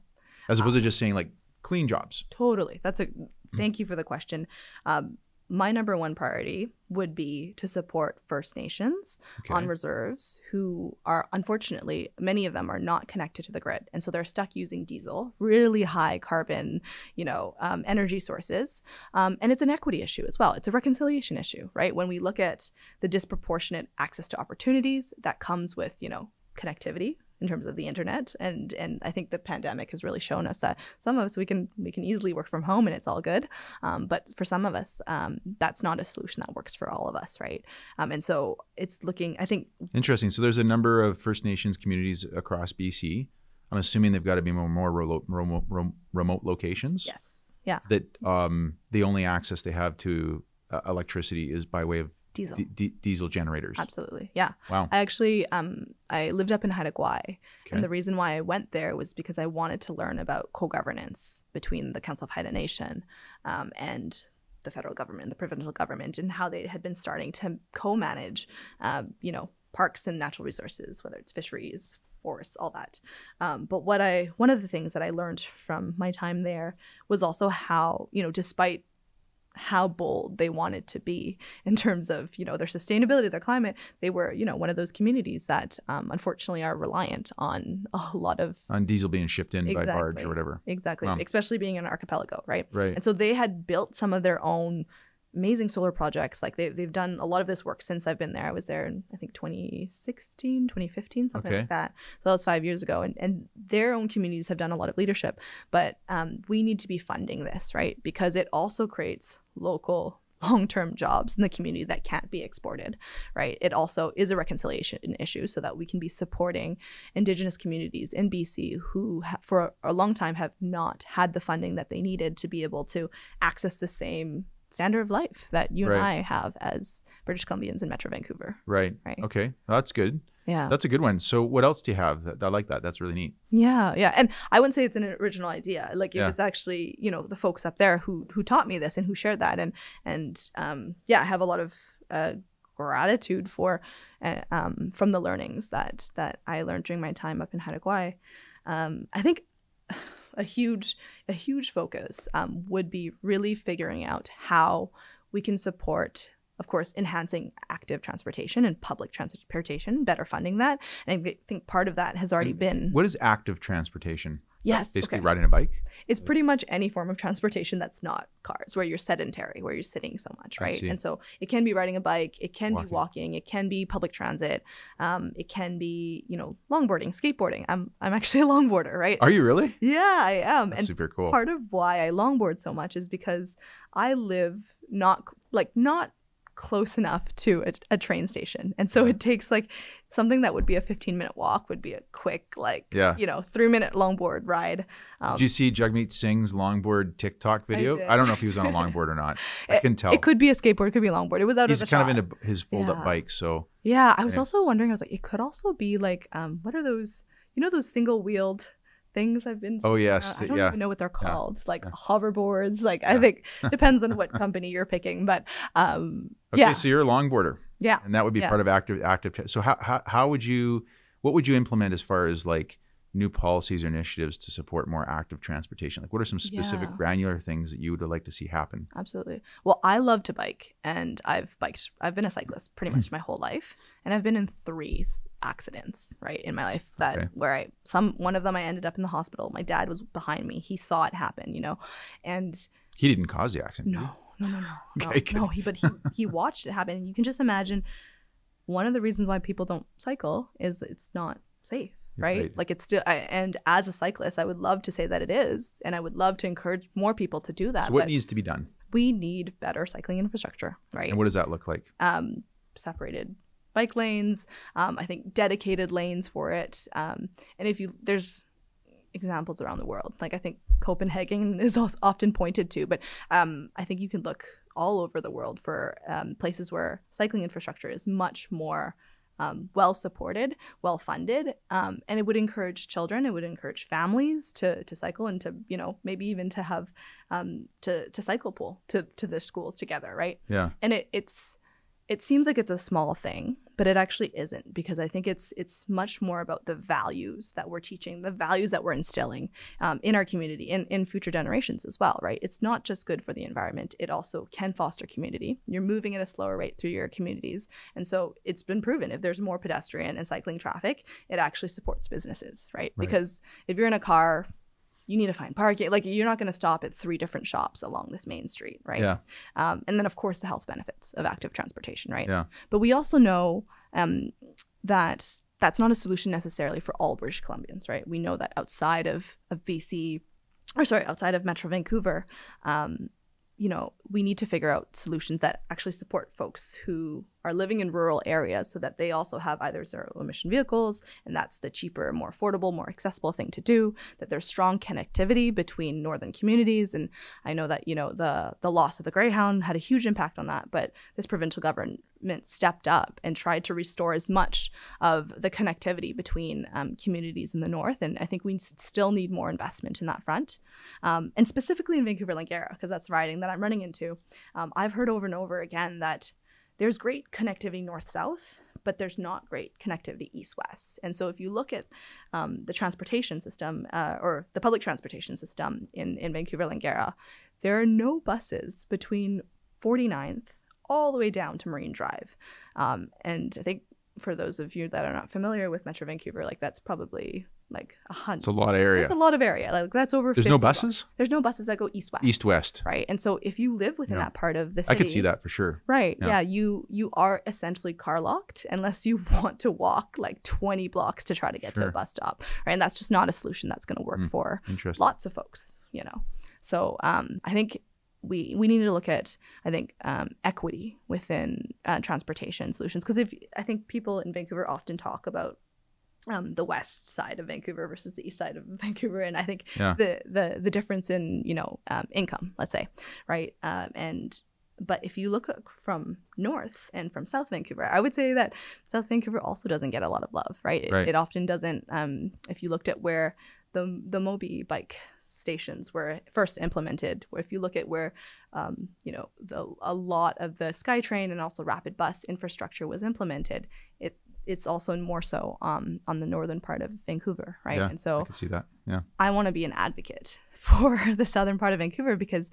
As opposed um, to just saying like clean jobs. Totally. That's a thank you for the question. Um, my number one priority would be to support First Nations okay. on reserves who are unfortunately many of them are not connected to the grid. And so they're stuck using diesel really high carbon you know um, energy sources. Um, and it's an equity issue as well. It's a reconciliation issue right? When we look at the disproportionate access to opportunities that comes with you know connectivity in terms of the internet and and I think the pandemic has really shown us that some of us we can we can easily work from home and it's all good. Um, but for some of us um, that's not a solution that works for all of us right? Um, and so it's looking I think interesting. So there's a number of First Nations communities across BC I'm assuming they've got to be more more remote, remote, remote locations. Yes. Yeah. That um, the only access they have to uh, electricity is by way of diesel d- diesel generators. Absolutely, yeah. Wow. I actually um I lived up in Haida Gwaii, okay. and the reason why I went there was because I wanted to learn about co-governance between the Council of Haida Nation um, and the federal government, the provincial government, and how they had been starting to co-manage, um, you know, parks and natural resources, whether it's fisheries, forests, all that. Um, but what I one of the things that I learned from my time there was also how you know, despite how bold they wanted to be in terms of you know their sustainability their climate they were you know one of those communities that um, unfortunately are reliant on a lot of on diesel being shipped in Exactly. by barge or whatever. exactly Wow. especially being an archipelago right Right. and so they had built some of their own amazing solar projects like they've, they've done a lot of this work since i've been there i was there in i think 2016 2015 something Okay. like that so that was five years ago and, and their own communities have done a lot of leadership but um, we need to be funding this right because it also creates local long-term jobs in the community that can't be exported right it also is a reconciliation issue so that we can be supporting indigenous communities in bc who ha- for a long time have not had the funding that they needed to be able to access the same standard of life that you and i have as british columbians in metro vancouver Right. Right. Okay. That's good. Yeah That's a good one. So what else do you have? I like that. That's really neat. Yeah, yeah, and I wouldn't say it's an original idea. Like it Yeah. was actually, you know, the folks up there who who taught me this and who shared that, and and um, yeah, I have a lot of uh, gratitude for uh, um, from the learnings that that I learned during my time up in Haida Gwaii. Um, I think a huge a huge focus um, would be really figuring out how we can support of course enhancing active transportation and public transportation better funding that and i think part of that has already And been What is active transportation? yes Basically, okay. riding a bike. it's pretty much any form of transportation that's not cars where you're sedentary where you're sitting so much right and so it can be riding a bike it can Walking. be walking it can be public transit um, it can be you know longboarding skateboarding i'm i'm actually a longboarder right Are you really? yeah i am That's and super cool. part of why I longboard so much is because I live not like not close enough to a, a train station, and so it takes like something that would be a 15 minute walk would be a quick like Yeah. you know three minute longboard ride. Um, Did you see Jagmeet Singh's longboard TikTok video? did. I, don't know if he was on a longboard or not. I It- can tell. It could be a skateboard, it could be a longboard. It was out He's of the kind shot. of into his fold up Yeah. bike. So Yeah, I was Yeah. also wondering. I was like, it could also be like, um, what are those? You know, those single wheeled things I've been. Oh, yes? I don't yeah, even know what they're yeah, called. Like yeah. hoverboards. Like Yeah. I think depends on what company you're picking, but um, okay, yeah, so you're a longboarder, yeah. and that would be Yeah. part of active active. So how, how how would you what would you implement as far as like new policies or initiatives to support more active transportation? Like what are some specific Yeah. granular things that you would like to see happen? Absolutely. Well, I love to bike, and I've biked. I've been a cyclist pretty much my whole life, and I've been in three accidents right in my life that Okay. where I some one of them I ended up in the hospital. My dad was behind me. He saw it happen, you know, and He didn't cause the accident. no, no, no, no, Okay, no, no. He but he he watched it happen. And you can just imagine one of the reasons why people don't cycle is it's not safe. Right? right. like it's still I, and as a cyclist i would love to say that it is and i would love to encourage more people to do that So what needs to be done, we need better cycling infrastructure, right? and what does that look like? um, separated bike lanes. Um, I think dedicated lanes for it. Um, and if you there's examples around the world, like I think Copenhagen is also often pointed to, but um, I think you can look all over the world for um, places where cycling infrastructure is much more. Um, well supported, well funded, um, and it would encourage children. It would encourage families to to cycle and to you know maybe even to have um, to to cycle pool to to the schools together, right? Yeah. and it, it's it seems like it's a small thing but it actually isn't because i think it's it's much more about the values that we're teaching the values that we're instilling um, in our community in, in future generations as well right? It's not just good for the environment. It also can foster community. You're moving at a slower rate through your communities. And so it's been proven if there's more pedestrian and cycling traffic it actually supports businesses right, Right. because if you're in a car you need to find parking like you're not going to stop at three different shops along this main street right Yeah. um, and then of course the health benefits of active transportation right Yeah. but we also know um, that that's not a solution necessarily for all british columbians right we know that outside of, of bc or sorry outside of metro vancouver um, you know we need to figure out solutions that actually support folks who are living in rural areas so that they also have either zero emission vehicles and that's the cheaper more affordable more accessible thing to do that there's strong connectivity between northern communities. And i know that you know the the loss of the greyhound had a huge impact on that but this provincial government stepped up and tried to restore as much of the connectivity between um, communities in the north. And i think we still need more investment in that front. Um, and specifically in vancouver langara because that's riding that i'm running into. Um, i've heard over and over again that there's great connectivity north south but there's not great connectivity east-west. And so if you look at um, the transportation system uh, or the public transportation system in in Vancouver Langara, there are no buses between 49th all the way down to Marine Drive. Um, and I think for those of you that are not familiar with Metro Vancouver, like that's probably like a hundred. It's a lot of area. It's a lot of area. Like that's over. There's 50 no blocks. buses? There's no buses that go east west. East west. Right. And so if you live within Yeah. that part of the city, I could see that for sure. Right. Yeah. Yeah. You you are essentially car locked unless you want to walk like 20 blocks to try to get to a bus stop. Right. And that's just not a solution that's going to work Mm. for lots of folks. You know. So um, I think we we need to look at I think um, equity within uh, transportation solutions because if I think people in Vancouver often talk about um, the west side of Vancouver versus the east side of Vancouver, and I think Yeah. the the the difference in you know um, income, let's say, right, um, and but if you look from north and from South Vancouver, I would say that South Vancouver also doesn't get a lot of love, right? It, Right. it often doesn't. Um, if you looked at where the the Mobi bike stations were first implemented, or if you look at where um, you know the a lot of the SkyTrain and also rapid bus infrastructure was implemented, it it's also more so um, on the northern part of Vancouver, right? Yeah, and so I could see that. Yeah. I want to be an advocate for the southern part of Vancouver because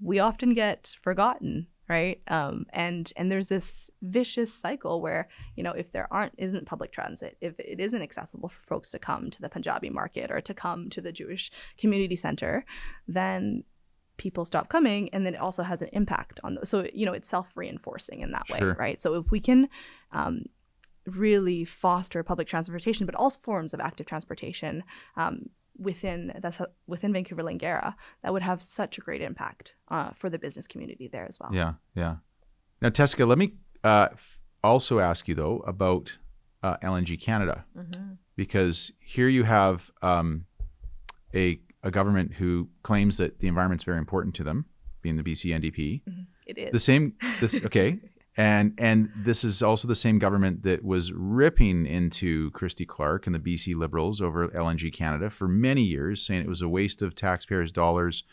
we often get forgotten, right? Um, and and there's this vicious cycle where you know if there aren't isn't public transit, if it isn't accessible for folks to come to the Punjabi market or to come to the Jewish community center, then people stop coming and then it also has an impact on those so you know it's self-reinforcing in that way right so if we can um, really foster public transportation, but all forms of active transportation um, within that's within Vancouver Langara, that would have such a great impact uh, for the business community there as well. Yeah. Yeah. Now, Tesicca, let me uh, f- also ask you though about uh, LNG Canada Mm-hmm. because here you have um, a a government who claims that the environment's very important to them, being the BC NDP. It is. The same. This okay. And and this is also the same government that was ripping into Christy Clark and the BC Liberals over LNG Canada for many years, saying it was a waste of taxpayers' dollars.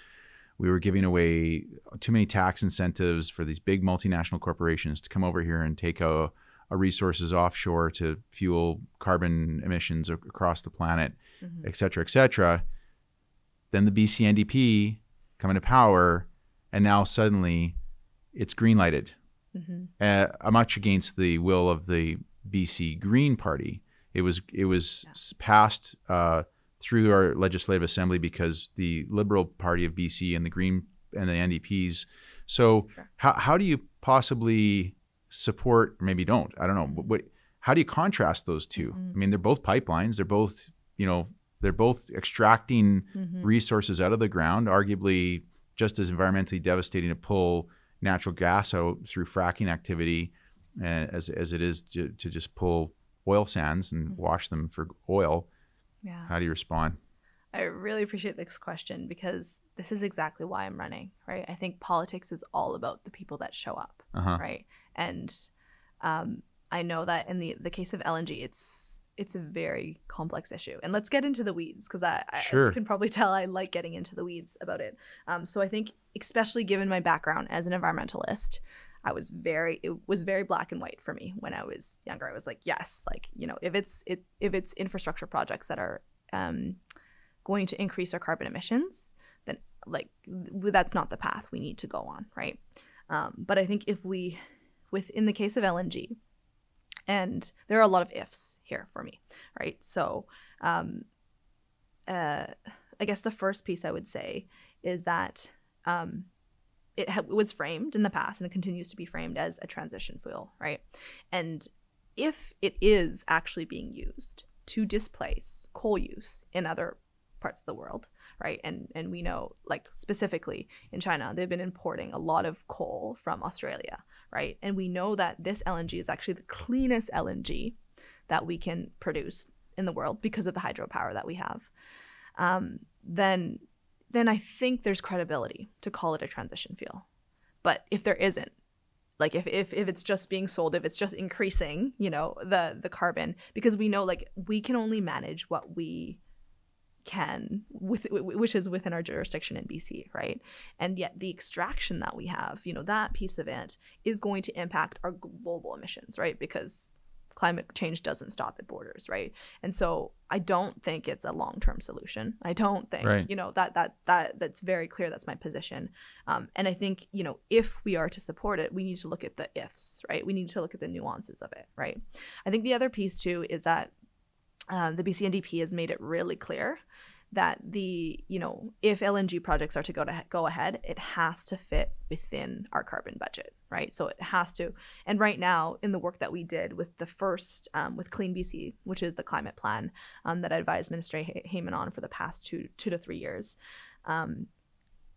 We were giving away too many tax incentives for these big multinational corporations to come over here and take a, a resources offshore to fuel carbon emissions across the planet, Mhm. et cetera, et cetera. Then the BC NDP come into power, and now suddenly it's green lighted Mhm. uh, much against the will of the BC Green Party. It was it was Yeah. passed uh, through our legislative assembly because the Liberal Party of BC and the Green and the NDPs. So Sure. how how do you possibly support? Maybe don't. I don't know. What, what how do you contrast those 2 Mhm. I mean, they're both pipelines. They're both you know they're both extracting Mhm. resources out of the ground, arguably just as environmentally devastating to pull natural gas out through fracking activity uh, as, as it is to, to just pull oil sands and Mhm. wash them for oil. Yeah. How do you respond? I really appreciate this question because this is exactly why I'm running, right? I think politics is all about the people that show up. Uh-huh. right? And um, I know that in the the case of LNG, it's it's a very complex issue. And let's get into the weeds because I, Sure. can probably tell I like getting into the weeds about it. Um, so I think, especially given my background as an environmentalist. I was very it was very black and white for me when I was younger. I was like, yes, like you know, if it's it if it's infrastructure projects that are um, going to increase our carbon emissions, then like th- that's not the path we need to go on, right? Um, but I think if we, with in the case of LNG, and there are a lot of ifs here for me, right? So, um, uh, I guess the first piece I would say is that um, it, ha- it was framed in the past and it continues to be framed as a transition fuel, right? And if it is actually being used to displace coal use in other parts of the world, right? And and we know like specifically in China, they've been importing a lot of coal from Australia, right? And we know that this LNG is actually the cleanest LNG that we can produce in the world because of the hydropower that we have. Um, then then I think there's credibility to call it a transition fuel. But if there isn't, like if, if if it's just being sold, if it's just increasing, you know, the the carbon, because we know like we can only manage what we can with which is within our jurisdiction in BC, right? And yet the extraction that we have, you know, that piece of it is going to impact our global emissions, right? Because climate change doesn't stop at borders, right? And so I don't think it's a long-term solution. I don't think, Right. you know, that that that that's very clear. That's my position. Um, and I think, you know, if we are to support it, we need to look at the ifs, right? We need to look at the nuances of it, right? I think the other piece too is that um, the BCNDP has made it really clear that the you know if LNG projects are to go to go ahead, it has to fit within our carbon budget, right? So it has to. And right now, in the work that we did with the first um, with Clean BC, which is the climate plan um, that I advised Minister Hay- Heyman on for the past two two to three years, um,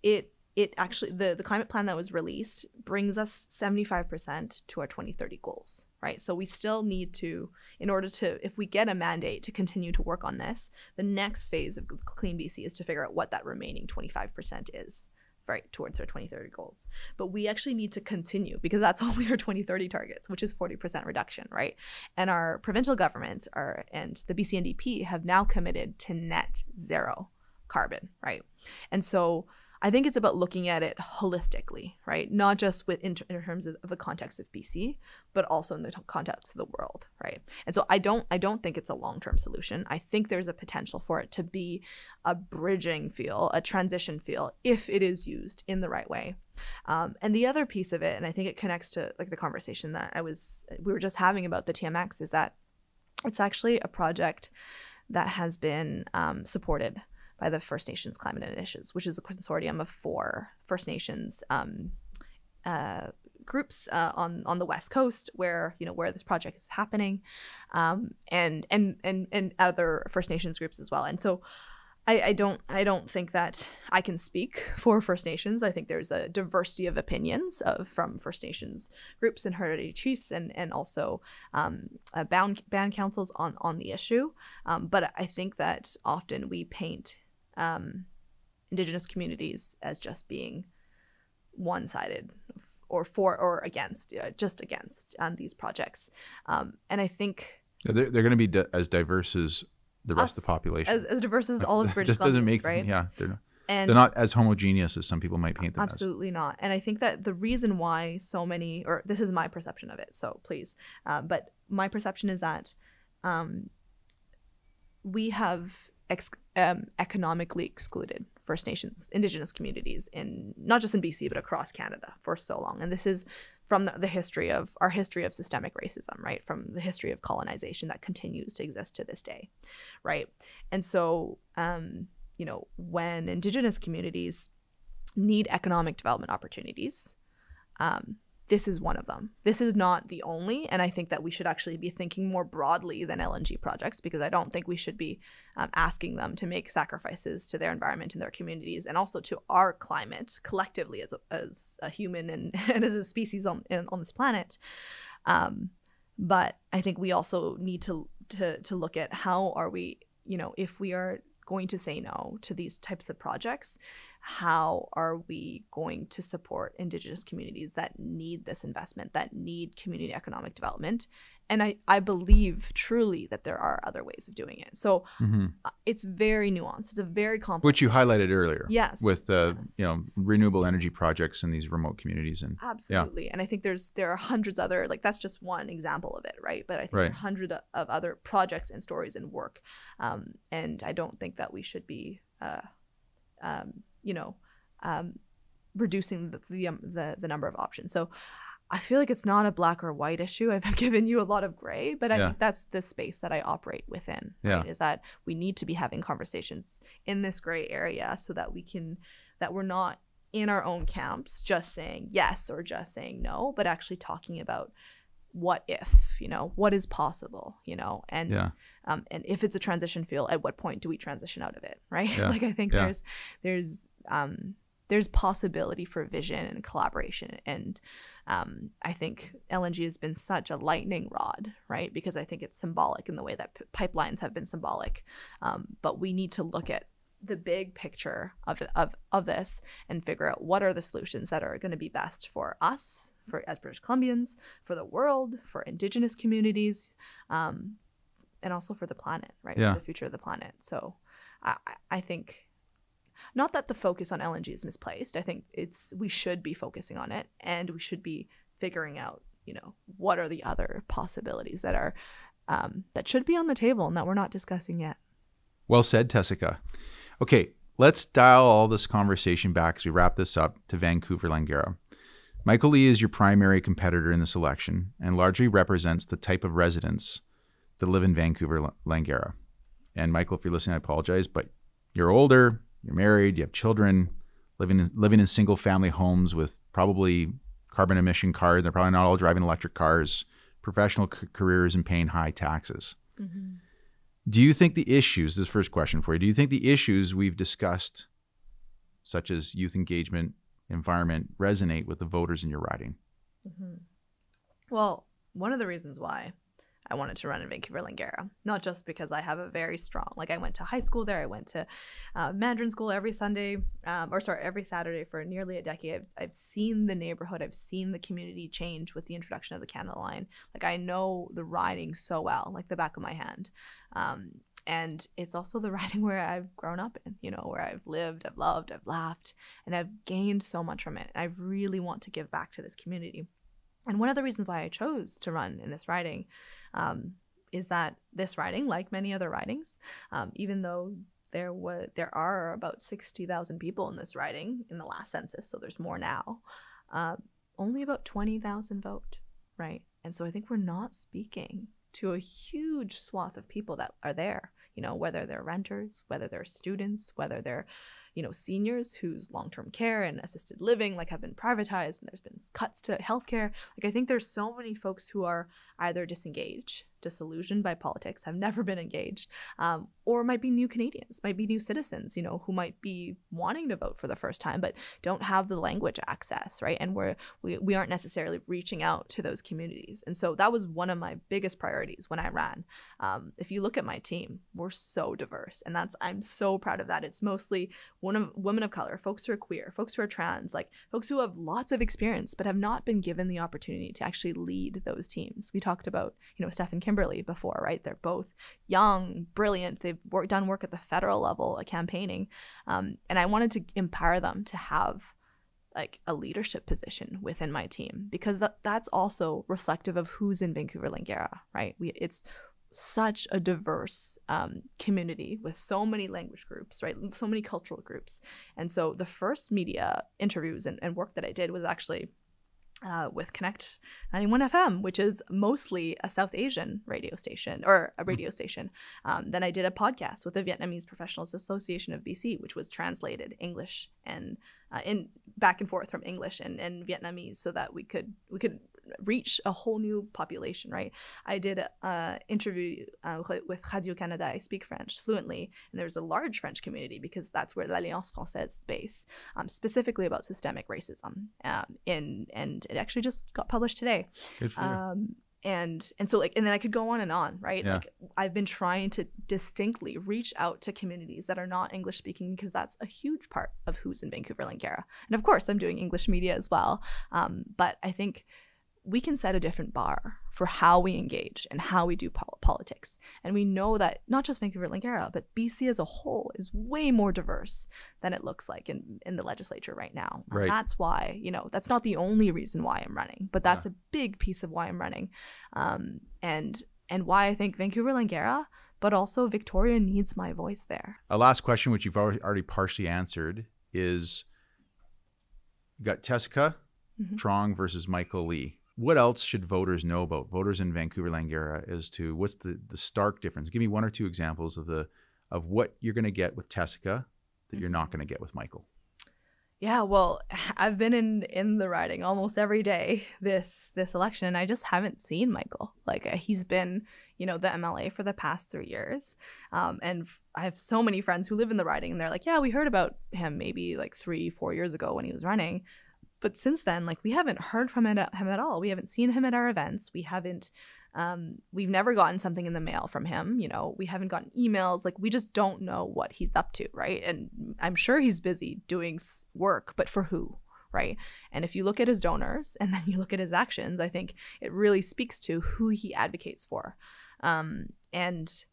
it it actually the the climate plan that was released brings us 75% to our 2030 goals right? So we still need to in order to if we get a mandate to continue to work on this the next phase of clean bc is to figure out what that remaining 25% is right towards our 2030 goals. But we actually need to continue because that's only our 2030 targets which is 40% reduction right? And our provincial government are and the bcndp have now committed to net zero carbon right? And so I think it's about looking at it holistically, right? Not just with in, in terms of, of, the context of BC, but also in the context of the world, right? And so I don't I don't think it's a long-term solution. I think there's a potential for it to be a bridging feel, a transition feel, if it is used in the right way. Um, and the other piece of it, and I think it connects to like the conversation that I was we were just having about the TMX, is that it's actually a project that has been um, supported by the First Nations Climate Initiatives, which is a consortium of four First Nations um, uh, groups uh, on on the West Coast, where you know where this project is happening, um, and and and and other First Nations groups as well. And so, I, I don't I don't think that I can speak for First Nations. I think there's a diversity of opinions of from First Nations groups and hereditary chiefs, and and also um, uh, band band councils on on the issue. Um, but I think that often we paint um, indigenous communities as just being one-sided or for or against uh, just against um, these projects. Um, and i think they're, they're going to be di- as diverse as the rest Us, of the population. As, as diverse as all of it british just doesn't make right? yeah they're not, and they're not as homogeneous as some people might paint them absolutely not. And i think that the reason why so many or this is my perception of it so please uh, but my perception is that um, we have ex- um, economically excluded First Nations, Indigenous communities in not just in BC but across Canada for so long, and this is from the, the history of our history of systemic racism, right? From the history of colonization that continues to exist to this day, right? And so, um, you know, when Indigenous communities need economic development opportunities, um, this is one of them. This is not the only, and I think that we should actually be thinking more broadly than LNG projects because I don't think we should be um, asking them to make sacrifices to their environment and their communities and also to our climate collectively as a, as a human and, and as a species on, on this planet. Um, but I think we also need to, to, to look at how are we, you know, if we are going to say no to these types of projects how are we going to support indigenous communities that need this investment that need community economic development and i, I believe truly that there are other ways of doing it so mm-hmm. uh, it's very nuanced it's a very complex which you highlighted earlier yes with uh, yes. you know renewable energy projects in these remote communities and absolutely yeah. and i think there's there are hundreds other like that's just one example of it right but i think right. there are hundreds of other projects and stories and work um, and i don't think that we should be uh, um, you know, um, reducing the the, um, the the number of options. So I feel like it's not a black or white issue. I've given you a lot of gray, but I Yeah. think that's the space that I operate within. Yeah. Right? Is that we need to be having conversations in this gray area so that we can that we're not in our own camps just saying yes or just saying no, but actually talking about what if, you know, what is possible, you know, and yeah um, and if it's a transition field at what point do we transition out of it right Yeah. like i think Yeah. there's there's um, there's possibility for vision and collaboration and um, i think lng has been such a lightning rod right because i think it's symbolic in the way that pipelines have been symbolic um, but we need to look at the big picture of, of, of this and figure out what are the solutions that are going to be best for us for as british columbians for the world for indigenous communities um, and also for the planet, right? Yeah. For the future of the planet. So I- I think not that the focus on LNG is misplaced. I think it's we should be focusing on it and we should be figuring out you know, what are the other possibilities that are um, that should be on the table and that we're not discussing yet. Well said, Tesicca. Okay, let's dial all this conversation back as we wrap this up to Vancouver Langara. Michael Lee is your primary competitor in this election and largely represents the type of residents that live in Vancouver Langara. And Michael, if you're listening, I apologize, but you're older, you're married, you have children, living in, living in single family homes with probably carbon emission cars. They're probably not all driving electric cars, professional c- careers, and paying high taxes. Mm-hmm. Do you think the issues, this first question for you, do you think the issues we've discussed, such as youth engagement, environment, resonate with the voters in your riding? Mm-hmm. Well, one of the reasons why I wanted to run in Vancouver Langara. Not just because I have a very strong, like I went to high school there, I went to uh, Mandarin school every Sunday, um, or sorry, every Saturday for nearly a decade. I've, I've seen the neighborhood, I've seen the community change with the introduction of the Canada Line. Like I know the riding so well, like the back of my hand. Um, and it's also the riding where I've grown up in, you know, where I've lived, I've loved, I've laughed, and I've gained so much from it. I really want to give back to this community. And one of the reasons why I chose to run in this riding um, is that this riding, like many other ridings, um, even though there was there are about sixty thousand people in this riding in the last census, so there's more now. Uh, only about twenty thousand vote, right? And so I think we're not speaking to a huge swath of people that are there. You know, whether they're renters, whether they're students, whether they're you know, seniors whose long-term care and assisted living like have been privatized and there's been cuts to healthcare. Like I think there's so many folks who are either disengaged, disillusioned by politics, have never been engaged, um, or might be new Canadians, might be new citizens, you know, who might be wanting to vote for the first time but don't have the language access, right? And we're, we, we aren't necessarily reaching out to those communities. And so that was one of my biggest priorities when I ran. Um, if you look at my team, we're so diverse, and that's I'm so proud of that. It's mostly one of women of color, folks who are queer, folks who are trans, like folks who have lots of experience but have not been given the opportunity to actually lead those teams. We talked about, you know, Steph Kimberly before, right? They're both young, brilliant. They've worked, done work at the federal level, uh, campaigning, um, and I wanted to empower them to have like a leadership position within my team because that, that's also reflective of who's in Vancouver Langara, right? We it's such a diverse um, community with so many language groups, right? So many cultural groups. And so the first media interviews and, and work that I did was actually uh, with Connect 91 FM, which is mostly a South Asian radio station or a radio station. Um, then I did a podcast with the Vietnamese Professionals Association of BC, which was translated English and uh, in back and forth from English and, and Vietnamese, so that we could we could reach a whole new population, right? I did an interview uh, with Radio Canada. I speak French fluently, and there's a large French community because that's where l'Alliance Française is based, um, specifically about systemic racism. Um, in and it actually just got published today. Good for Um, and and so like and then I could go on and on, right? Yeah. Like I've been trying to distinctly reach out to communities that are not English speaking because that's a huge part of who's in Vancouver Langara. And of course, I'm doing English media as well. Um, but I think we can set a different bar for how we engage and how we do pol- politics. And we know that not just Vancouver Langara, but BC as a whole is way more diverse than it looks like in, in the legislature right now. Right. And that's why, you know, that's not the only reason why I'm running, but that's yeah. a big piece of why I'm running. Um, and and why I think Vancouver Langara, but also Victoria needs my voice there. A last question, which you've already partially answered, is you got Tesicca mm-hmm. Truong versus Michael Lee what else should voters know about voters in Vancouver Langara as to what's the, the stark difference? Give me one or two examples of the of what you're going to get with Tesicca that you're not going to get with Michael. Yeah, well, I've been in in the riding almost every day this this election, and I just haven't seen Michael. Like uh, he's been, you know, the MLA for the past three years, um, and I have so many friends who live in the riding, and they're like, "Yeah, we heard about him maybe like three, four years ago when he was running." But since then like we haven't heard from him at all. We haven't seen him at our events. We haven't um, we've never gotten something in the mail from him you know? We haven't gotten emails. Like we just don't know what he's up to right? And i'm sure he's busy doing work but for who right? And if you look at his donors and then you look at his actions i think it really speaks to who he advocates for. Um, and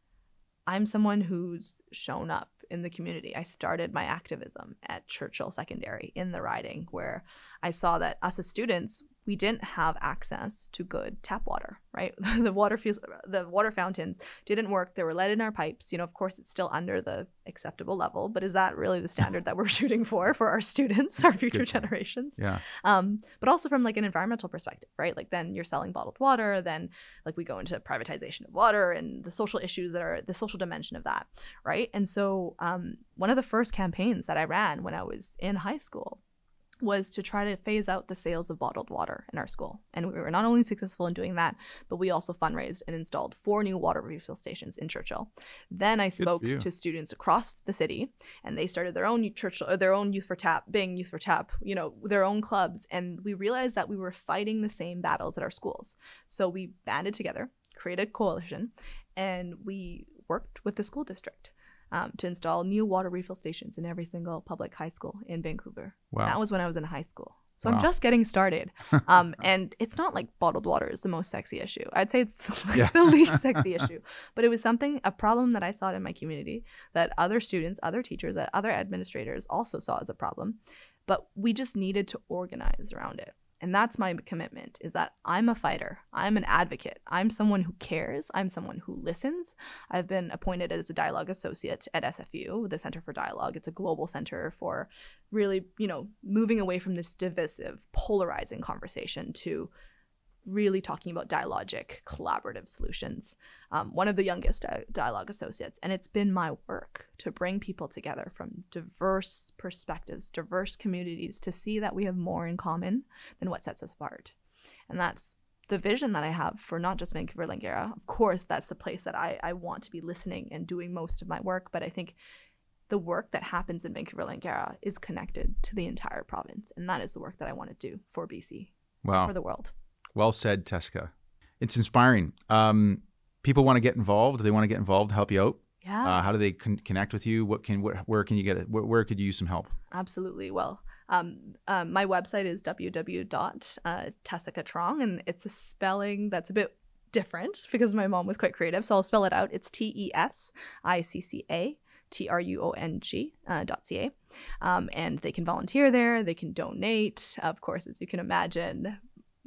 i'm someone who's shown up in the community. I started my activism at Churchill Secondary in the riding, where I saw that us as students, we didn't have access to good tap water, right? the water feels, the water fountains didn't work. They were lead in our pipes. You know, of course, it's still under the acceptable level, but is that really the standard that we're shooting for for our students, our future generations? Yeah. Um, but also from like an environmental perspective, right? Like then you're selling bottled water. Then like we go into privatization of water and the social issues that are the social dimension of that, right? And so um, one of the first campaigns that I ran when I was in high school was to try to phase out the sales of bottled water in our school. And we were not only successful in doing that, but we also fundraised and installed four new water refill stations in Churchill. Then I spoke to students across the city and they started their own Churchill or their own Youth for Tap, Byng Youth for Tap, you know, their own clubs and we realized that we were fighting the same battles at our schools. So we banded together, created a coalition, and we worked with the school district um, to install new water refill stations in every single public high school in Vancouver. Wow. That was when I was in high school. So wow. I'm just getting started. Um, and it's not like bottled water is the most sexy issue. I'd say it's like yeah. the least sexy issue. But it was something, a problem that I saw in my community that other students, other teachers, that other administrators also saw as a problem. But we just needed to organize around it. And that's my commitment is that I'm a fighter. I'm an advocate. I'm someone who cares. I'm someone who listens. I've been appointed as a dialogue associate at SFU, the Center for Dialogue. It's a global center for really, you know, moving away from this divisive, polarizing conversation to really talking about dialogic, collaborative solutions. Um, one of the youngest di- dialogue associates, and it's been my work to bring people together from diverse perspectives, diverse communities, to see that we have more in common than what sets us apart. And that's the vision that I have for not just Vancouver Langara. Of course, that's the place that I, I want to be listening and doing most of my work, but I think the work that happens in Vancouver Langara is connected to the entire province. And that is the work that I want to do for BC, wow. for the world. Well said, Tesicca. It's inspiring. Um, people want to get involved. They want to get involved, help you out. Yeah. Uh, how do they con- connect with you? What can where, where can you get it? Where, where, could you use some help? Absolutely. Well, um, um, my website is www.tesiccatruong, and it's a spelling that's a bit different because my mom was quite creative. So I'll spell it out. It's T E S I C C A T R U O N G uh, dot C A. Um, and they can volunteer there, they can donate. Of course, as you can imagine,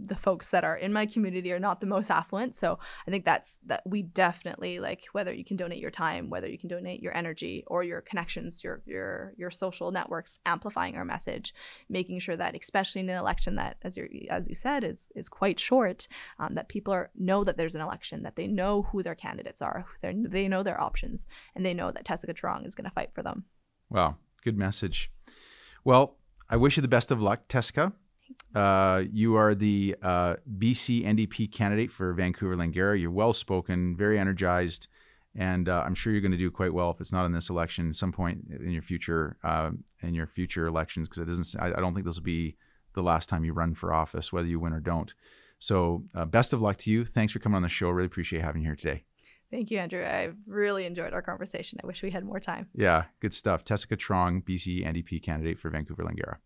the folks that are in my community are not the most affluent. So i think that's that we definitely like whether you can donate your time whether you can donate your energy or your connections your your your social networks amplifying our message making sure that especially in an election that as you as you said is is quite short um, that people are know that there's an election that they know who their candidates are they know their options and they know that Tesicca Truong is going to fight for them. Wow. Good message. Well I wish you the best of luck, Tesicca. Uh, you are the uh, BC NDP candidate for Vancouver Langara. You're well spoken, very energized, and uh, I'm sure you're going to do quite well if it's not in this election, some point in your future, uh, in your future elections, because it doesn't. I, I, don't think this will be the last time you run for office, whether you win or don't. So, uh, best of luck to you. Thanks for coming on the show. Really appreciate having you here today. Thank you, Andrew. I really enjoyed our conversation. I wish we had more time. Yeah, good stuff. Tesicca Truong, BC NDP candidate for Vancouver Langara.